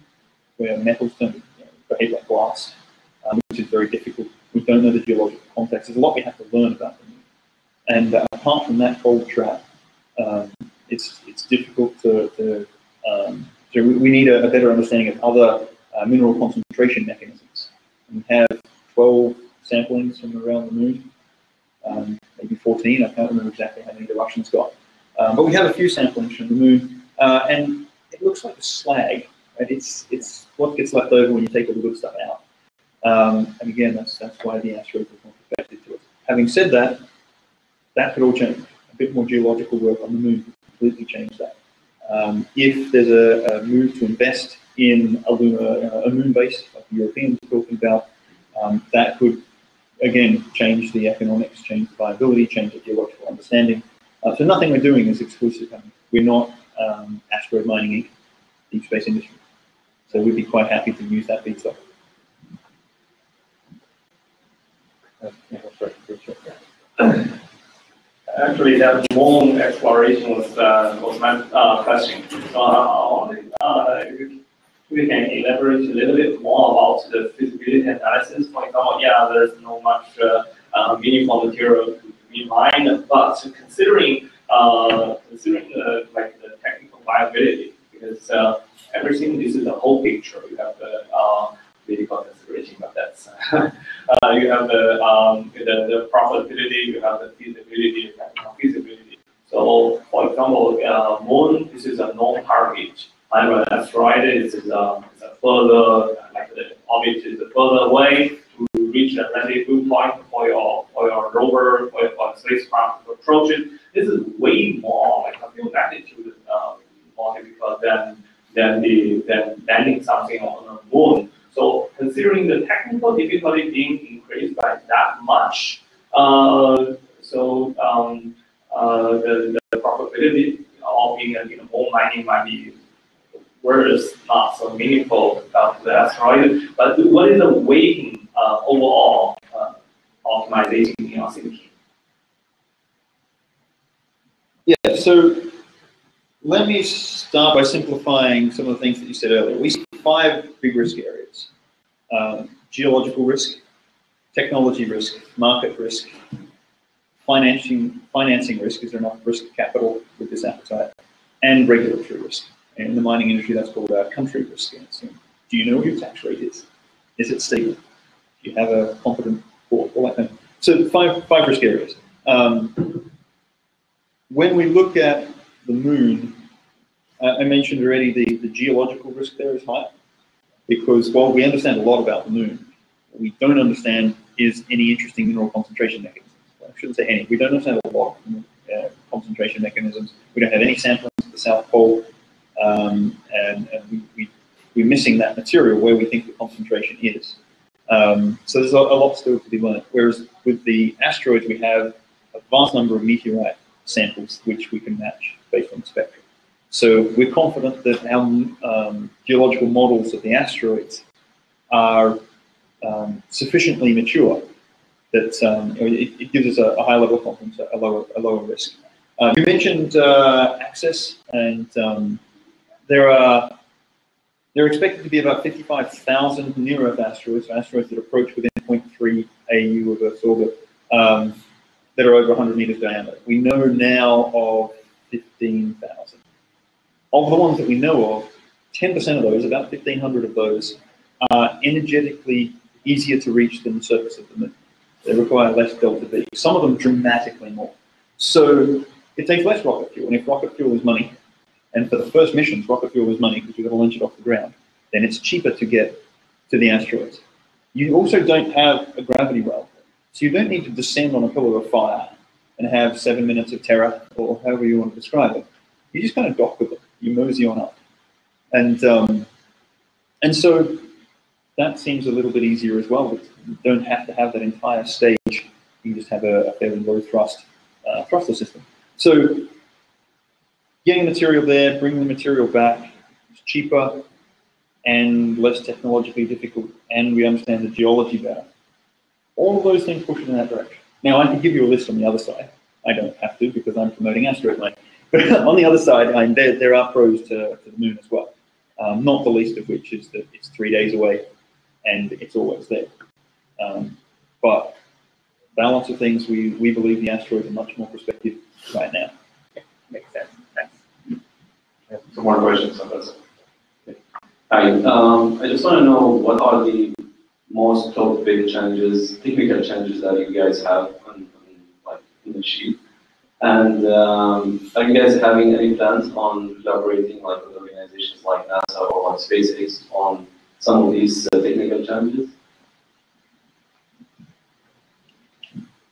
where metals don't you know, behave like glass, um, which is very difficult. We don't know the geological context. There's a lot we have to learn about the moon. And uh, apart from that cold trap, um, it's, it's difficult to, to um, so we, need a, a, better understanding of other uh, mineral concentration mechanisms. And we have 12 samplings from around the moon, um, maybe 14, I can't remember exactly how many the Russians got. Um, but we have a few samplings from the moon, uh, and it looks like a slag. Right? It's, it's what gets left over when you take all the good stuff out. Um, and again, that's, that's why the asteroid was not affected to it. Having said that, that could all change. A bit more geological work on the moon could completely change that. Um, if there's a, a, move to invest in a, lunar, uh, a moon base, like the Europeans are talking about, um, that could, again, change the economics, change the viability, change the geological understanding. Uh, so nothing we're doing is exclusive. we're not um, asteroid mining Inc., deep space industry. So we'd be quite happy to use that feedstock. [coughs] Actually, that moon exploration was, uh, was uh. So, uh, uh, we can elaborate a little bit more about the feasibility analysis. For example, yeah, there's no much uh, uh, meaningful material to be mined, but considering uh, considering the like the technical viability, because uh, everything this is the whole picture. You have the uh, medical consideration, but that's [laughs] uh, you have the, um, the the profitability, you have the feasibility, technical feasibility. So, for example, uh, moon this is a known target. However, asteroid is a, is a further like the orbit is a further way to reach a rendezvous point for your for your rover for your spacecraft to approach it. This is way more like a few magnitude um, more difficult than than the than landing something on the moon. So considering the technical difficulty being increased by that much, uh, so um, uh, the, the probability of being a you know, mining might be worse, not so meaningful to the asteroid. But what is the weighting uh, overall uh, optimization in your thinking? Yeah, so let me start by simplifying some of the things that you said earlier. We see five big risk areas. Um, geological risk, technology risk, market risk, financing, financing risk, is there enough risk capital with this appetite, and regulatory risk. And in the mining industry, that's called uh, country risk. So do you know what your tax rate is? Is it stable? Do you have a competent board? All that thing. So five, five risk areas. Um, when we look at the moon, I mentioned already the, the geological risk there is high because while we understand a lot about the moon, what we don't understand is any interesting mineral concentration mechanisms. I shouldn't say any. We don't understand a lot of uh, concentration mechanisms. We don't have any sampling at the South Pole, um, and, and we, we, we're missing that material where we think the concentration is. Um, so there's a, a lot still to be learned. Whereas with the asteroids, we have a vast number of meteorite samples which we can match based on the spectrum. So we're confident that our um, geological models of the asteroids are um, sufficiently mature that um, it, it gives us a, a high level of confidence, a lower, a lower risk. Um, you mentioned uh, access, and um, there are there are expected to be about 55,000 near-Earth asteroids, so asteroids that approach within 0.3 AU of Earth's orbit, um, that are over 100 meters diameter. We know now of 15,000. Of the ones that we know of, 10% of those, about 1,500 of those, are energetically easier to reach than the surface of the moon. They require less delta V. Some of them dramatically more. So it takes less rocket fuel, and if rocket fuel is money, and for the first missions, rocket fuel is money because we've got to launch it off the ground, then it's cheaper to get to the asteroids. You also don't have a gravity well, so you don't need to descend on a pillar of fire and have seven minutes of terror, or however you want to describe it. You just kind of dock with it. You mosey on up, and um, and so that seems a little bit easier as well. You don't have to have that entire stage. You just have a, a fairly low thrust uh, thruster system. So getting material there, bringing the material back, it's cheaper and less technologically difficult, and we understand the geology better. All of those things push it in that direction. Now, I could give you a list on the other side. I don't have to because I'm promoting asteroid mining. [laughs] But on the other side, I there, there are pros to, to the moon as well. Um, not the least of which is that it's three days away and it's always there. Um, but balance of things, we, we believe the asteroids are much more prospective right now. Makes sense. Thanks. Some more questions on this? Hi, um, I just want to know what are the most top big challenges, technical challenges that you guys have on, on like in the sheet? And um, are you guys having any plans on collaborating like with organizations like NASA or like SpaceX on some of these uh, technical challenges?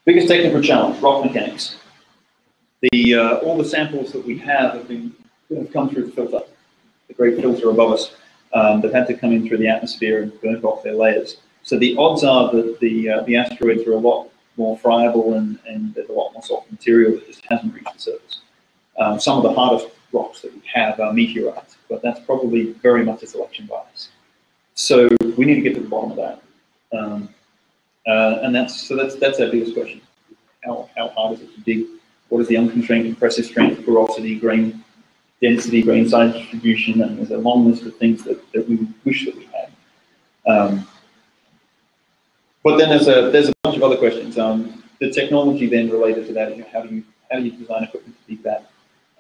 Biggest technical challenge, rock mechanics. The, uh, all the samples that we have have been, have come through the filter, the great filter above us. Um, they've had to come in through the atmosphere and burn off their layers. So the odds are that the, uh, the asteroids are a lot more friable and, and there's a lot more soft material that just hasn't reached the surface. Um, some of the hardest rocks that we have are meteorites, but that's probably very much a selection bias. So we need to get to the bottom of that. Um, uh, and that's, so that's, that's our biggest question. How, how hard is it to dig? What is the unconstrained compressive strength, porosity, grain density, grain size distribution, and there's a long list of things that, that we wish that we had. Um, but then there's a there's a bunch of other questions. Um, the technology then related to that, you know, how do you how do you design equipment to dig that?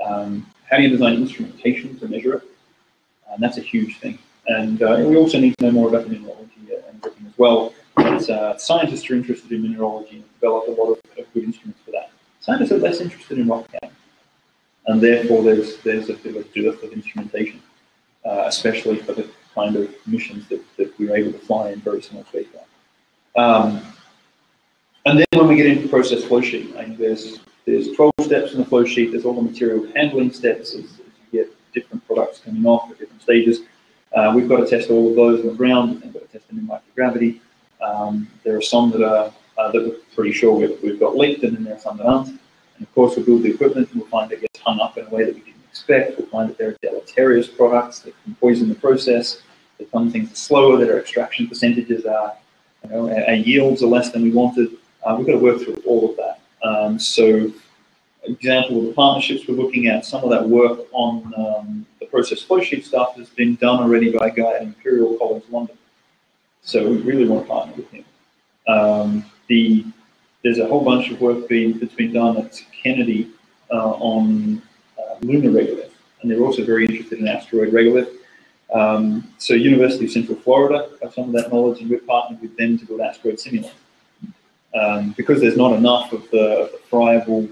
Um, how do you design instrumentation to measure it? And that's a huge thing. And uh, we also need to know more about the mineralogy and everything as well. But, uh, scientists are interested in mineralogy and develop a lot of, good instruments for that. Scientists are less interested in rock mechanics and therefore there's there's a bit of a dearth of instrumentation, uh, especially for the kind of missions that, that we're able to fly in very small spacecraft. Um, and then when we get into process flow sheet, mean, there's there's 12 steps in the flow sheet. There's all the material handling steps as, as you get different products coming off at different stages. Uh, we've got to test all of those on the ground. We've got to test them in microgravity. Um, there are some that are uh, that we're pretty sure we've, we've got leaked, and then there are some that aren't. And of course, we'll build the equipment and we'll find it up in a way that we didn't expect. We'll find that there are deleterious products that can poison the process. That some things are slower, that our extraction percentages are, you know, our, our yields are less than we wanted. Uh, we've got to work through all of that. Um, so, example of the partnerships we're looking at, some of that work on um, the process flow sheet stuff has been done already by a guy at Imperial College London. So we really want to partner with him. Um, the there's a whole bunch of work being, that's been done at Kennedy on uh, lunar regolith, and they're also very interested in asteroid regolith. Um, so University of Central Florida have some of that knowledge, and we're partnered with them to build asteroid simulators. Um, because there's not enough of the, of the friable,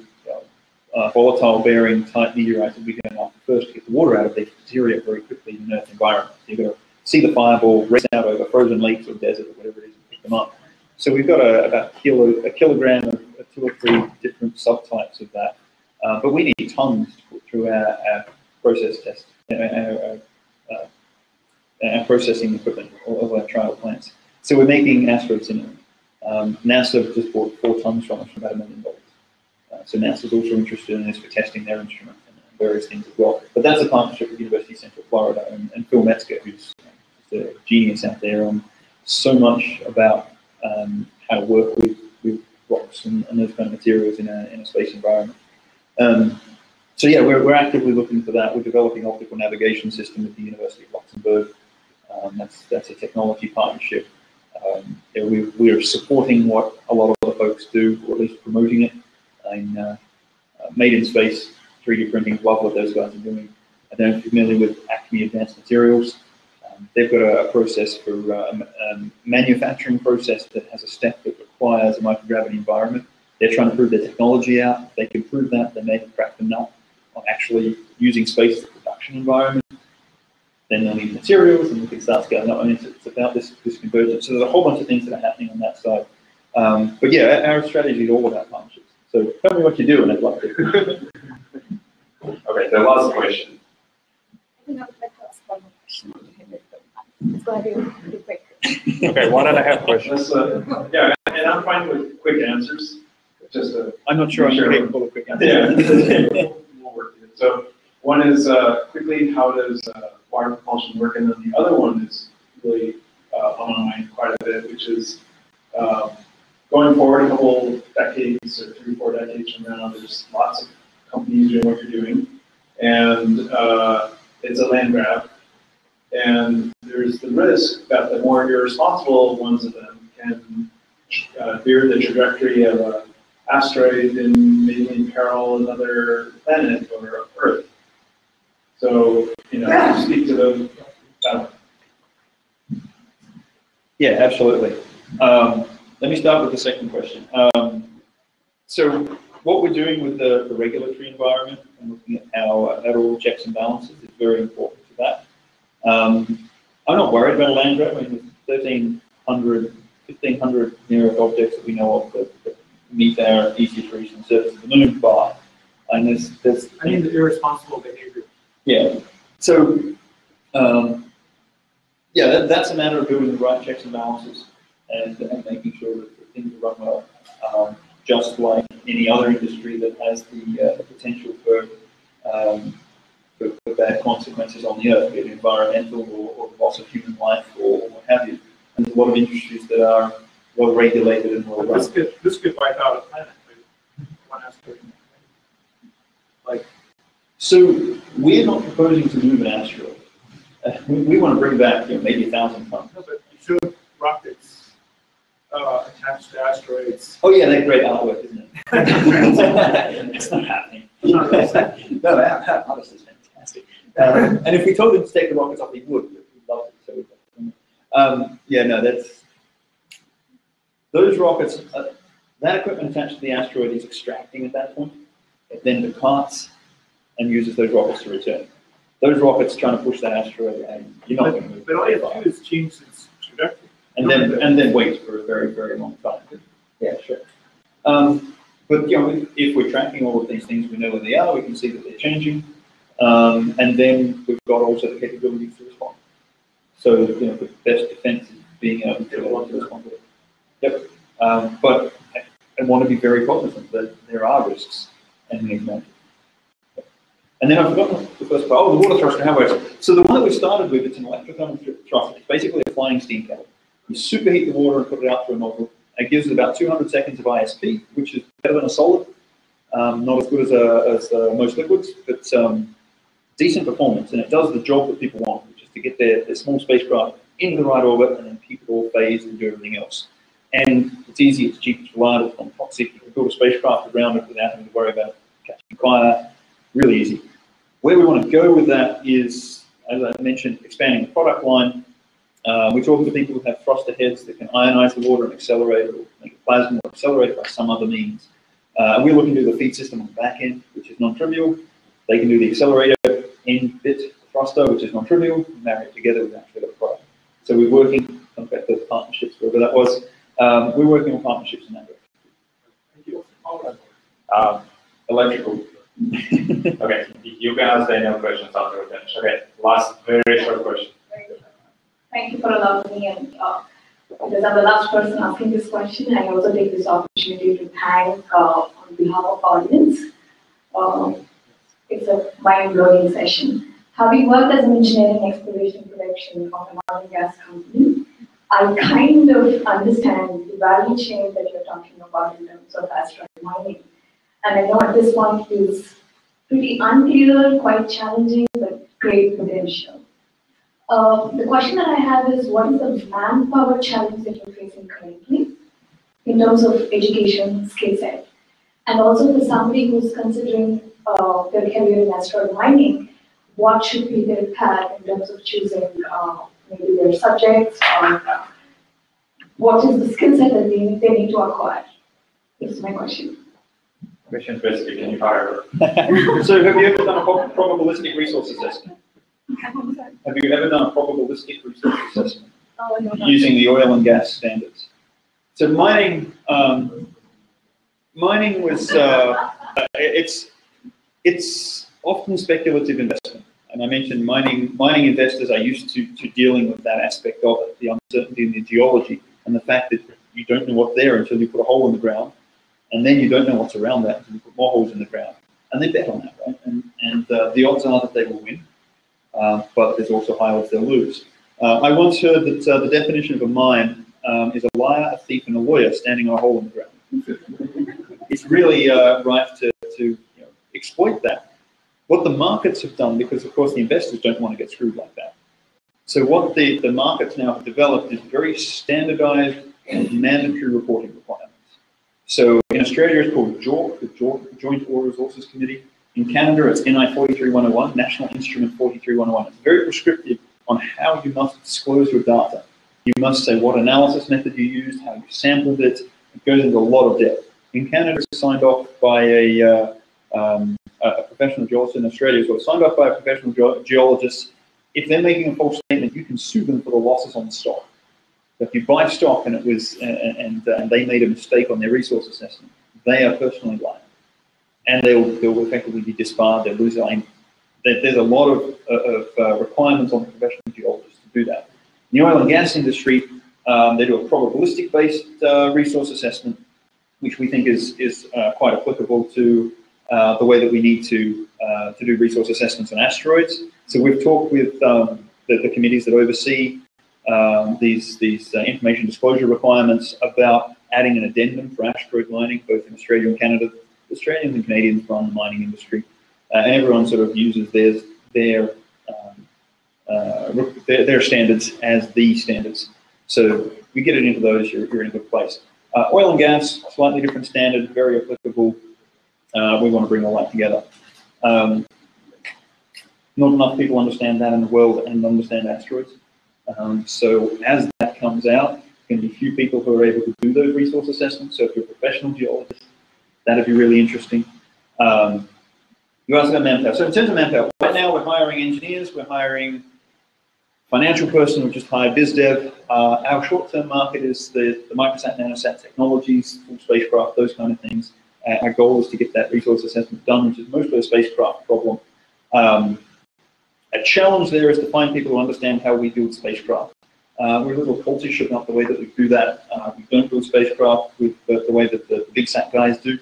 uh, volatile-bearing type meteorites that we're going after first to get the water out of, they deteriorate very quickly in an Earth environment. So you've got to see the fireball race out over frozen lakes or desert or whatever it is and pick them up. So we've got a, about a, kilo, a kilogram of of two or three different subtypes of that. Uh, but we need tons through our, our process test, our, our, and processing equipment of our trial plants. So we're making asteroids in it. Um, NASA just bought four tons from us for about a million dollars. Uh, so NASA's also interested in this for testing their instruments and various things as well. But that's a partnership with University of Central Florida and, and Phil Metzger, who's the genius out there on so much about um, how to work with, with rocks and, and those kind of materials in a, in a space environment. Um, so yeah, we're, we're actively looking for that. We're developing optical navigation system at the University of Luxembourg. Um, that's, that's a technology partnership. Um, yeah, we, we are supporting what a lot of other folks do, or at least promoting it. In, uh, uh, made in space, 3D printing, love what those guys are doing. I don't know if you're familiar with Acme Advanced Materials. Um, they've got a, a process for uh, a um, manufacturing process that has a step that requires a microgravity environment. They're trying to prove their technology out. If they can prove that, then they can crack the nut on actually using space as a production environment. Then they'll need materials and we can start scaling up. I mean, it's, it's about this, this convergence. So there's a whole bunch of things that are happening on that side. Um, but yeah, our, our strategy is all about partnerships. So tell me what you do and I'd love to. [laughs] Okay, the last question. I think I would like to ask one more question. It's going to be quick. Okay, why don't I have questions? Uh, yeah, and I'm fine with quick answers, just a I'm not sure I'm Sure. capable of quick Yeah. answers. [laughs] We'll work through it. So one is, uh, quickly, how does, uh, water propulsion work? And then the other one is really, uh, on my mind quite a bit, which is, um, going forward a couple decades or three, four decades from now, there's lots of companies doing what you're doing. And, uh, it's a land grab. And there's the risk that the more irresponsible ones of them can, uh, veer the trajectory of a asteroid and maybe imperil another planet or Earth. So, you know, speak to those, that Yeah, absolutely. Um, let me start with the second question. Um, so what we're doing with the, the regulatory environment and looking at how uh, that all checks and balances is very important for that. Um, I'm not worried about a land grab. I mean, there's 1,300, 1,500 near-Earth objects that we know of that, that meet our easy to reach and of the moon bar. And there's, there's I mean, the irresponsible behavior. yeah, so, um, yeah, that, that's a matter of doing the right checks and balances and, and making sure that the things run well. Um, just like any other industry that has the, uh, the potential for, um, for, for bad consequences on the earth, be it environmental or, or loss of human life or, or what have you. And there's a lot of industries that are well regulated and well run. This could, this could wipe out a planet. asteroid. So we're not proposing to move an asteroid. Uh, we, we want to bring back, you know, maybe a thousand tons. No, but you should rockets, uh, attached to asteroids. Oh yeah, that great artwork, isn't it? [laughs] it's not happening. no, that, that artist is fantastic. Um, and if we told him to take the rockets off, he would. We'd love it. So we'd- um, yeah, no, that's those rockets. Uh, that equipment attached to the asteroid is extracting at that point. It then departs and uses those rockets to return. Those rockets trying to push that asteroid, and you're not going to move. But all you very have to do is change its trajectory. And then, and then wait for a very, very long time. Yeah, sure. Um, but, you know, if- if we're tracking all of these things, we know where they are, we can see that they're changing. Um, and then we've got also the capability to respond. So, you know, the best defense is being able to to respond to it. Um, but I, I want to be very cognizant that there are risks and. And then I've forgotten the first part, oh, the water thruster, how it works. So the one that we started with, it's an electrothermal thruster. It's basically a flying steam kettle. You superheat the water and put it out through a nozzle. It gives it about 200 seconds of ISP, which is better than a solid. Um, not as good as, a, as uh, most liquids, but um, decent performance. And it does the job that people want, which is to get their, their small spacecraft into the right orbit and then keep it all phased and do everything else. And it's easy, it's cheap, it's reliable, it's non-toxic. You can build a spacecraft around it without having to worry about catching fire. Really easy. Where we want to go with that is, as I mentioned, expanding the product line. Uh, we're talking to people who have thruster heads that can ionize the water and accelerate it, or make it plasma or accelerate it by some other means. Uh, we're looking to do the feed system on the back end, which is non-trivial. They can do the accelerator end bit thruster, which is non-trivial, marry it together with actually the product. So we're working, back to the partnerships, wherever that was. Um, we're working on partnerships in that direction. Thank you. All right. Um, electrical. [laughs] Okay, you can ask any other questions after we finish. Okay, last very short question. Thank you for allowing me and, uh, because I'm the last person asking this question, I also take this opportunity to thank, uh, on behalf of audience. Um, it's a mind-blowing session. Having worked as an engineering exploration production of an oil and gas company, I kind of understand the value chain that you're talking about in terms of asteroid mining. And I know at this point it is pretty unclear, quite challenging, but great potential. Uh, the question that I have is, what is the manpower challenge that you're facing currently in terms of education skill set? And also for somebody who's considering uh, their career in asteroid mining, what should be their path in terms of choosing uh, their subjects or uh, what is the skill set that they, they need to acquire? This is my question. Mission basically, can you hire? [laughs] So have you ever done a probabilistic resource assessment? Have you ever done a probabilistic resource assessment Oh, no, using the oil and gas standards? So mining, um, mining was, uh, it's, it's often speculative investment. And I mentioned mining, mining investors are used to, to dealing with that aspect of it, the uncertainty in the geology and the fact that you don't know what's there until you put a hole in the ground. And then you don't know what's around that until you put more holes in the ground. And they bet on that, right? And, and uh, the odds are that they will win, uh, but there's also high odds they'll lose. Uh, I once heard that uh, the definition of a mine um, is a liar, a thief, and a lawyer standing on a hole in the ground. [laughs] it's really uh, rife to, to you know, exploit that. What the markets have done, because of course the investors don't want to get screwed like that. So what the, the markets now have developed is very standardized and mandatory reporting requirements. So in Australia, it's called JORC, the Joint Ore Resources Committee. In Canada, it's NI 43101, National Instrument 43101. It's very prescriptive on how you must disclose your data. You must say what analysis method you used, how you sampled it. It goes into a lot of depth. In Canada, it's signed off by a, uh, um, a professional geologist in Australia as well, signed off by a professional ge- geologist. If they're making a false statement, you can sue them for the losses on the stock. So if you buy stock and it was and, and, uh, and they made a mistake on their resource assessment, they are personally liable, and they'll they'll effectively be disbarred. They'll lose their aim. There's a lot of, of uh, requirements on the professional geologists to do that. In the oil and gas industry, um, they do a probabilistic-based uh, resource assessment, which we think is is uh, quite applicable to uh, the way that we need to uh, to do resource assessments on asteroids. So we've talked with um, the, the committees that oversee um, these these uh, information disclosure requirements about adding an addendum for asteroid mining, both in Australia and Canada. Australians and Canadians run the mining industry, uh, and everyone sort of uses theirs their um, uh, their, their standards as the standards. So we get it into those, you're, you're in a good place. Uh, oil and gas, slightly different standard, very applicable. Uh, we want to bring all that together. Um, not enough people understand that in the world and understand asteroids. Um, so as that comes out, going to be few people who are able to do those resource assessments. So if you're a professional geologist, that'd be really interesting. Um, you asked about manpower. So in terms of manpower, right now we're hiring engineers, we're hiring financial person, we've just hired BizDev. Uh, our short-term market is the, the microsat, nanosat technologies, full spacecraft, those kind of things. Uh, our goal is to get that resource assessment done, which is mostly a spacecraft problem. Um, a challenge there is to find people who understand how we build spacecraft. Uh, we're a little cultish about the way that we do that. Uh, we don't build spacecraft with the, way that the big sat guys do.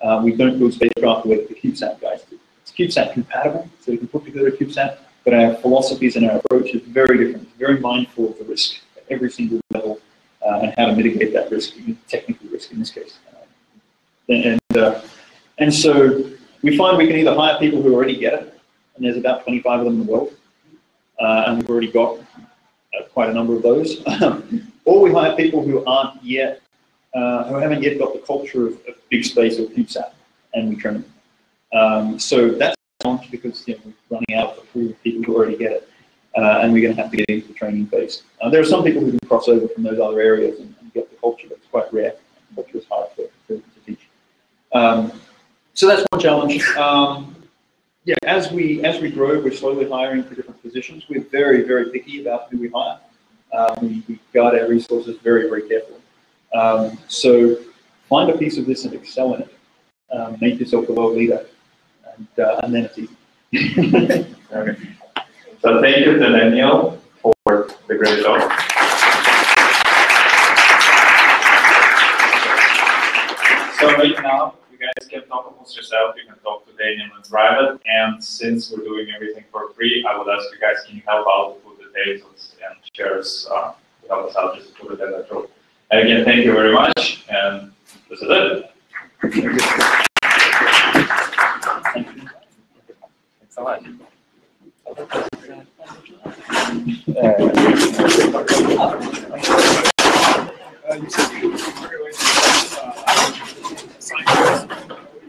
Uh, we don't build spacecraft the way that the CubeSat guys do. It's CubeSat compatible, so we can put together a CubeSat, but our philosophies and our approach is very different. Very mindful of the risk at every single level uh, and how to mitigate that risk, even technical risk in this case. And uh, and so we find we can either hire people who already get it, and there's about 25 of them in the world, uh, and we've already got uh, quite a number of those. [laughs] or we hire people who aren't yet, uh, who haven't yet got the culture of, of big space or CubeSat, and we train them. Um, so that's a challenge because you know, we're running out of people who already get it, uh, and we're going to have to get into the training phase. Uh, there are some people who can cross over from those other areas and, and get the culture, but it's quite rare. Culture is hard teach. Um, so that's one challenge. Um, yeah, as we as we grow, we're slowly hiring for different positions. We're very very picky about who we hire. Um, we guard our resources very very carefully. Um, so find a piece of this and excel in it. Um, make yourself a world leader, and, uh, and then it's easy. okay. [laughs] So thank you to Daniel for the great talk. So right now focus yourself, you can talk to Daniel in private. And since we're doing everything for free, I would ask you guys, can you help out uh, to put the dates and shares, uh, to help us out, just to put it in the group. And again, thank you very much, and this is it. Lot. Actually,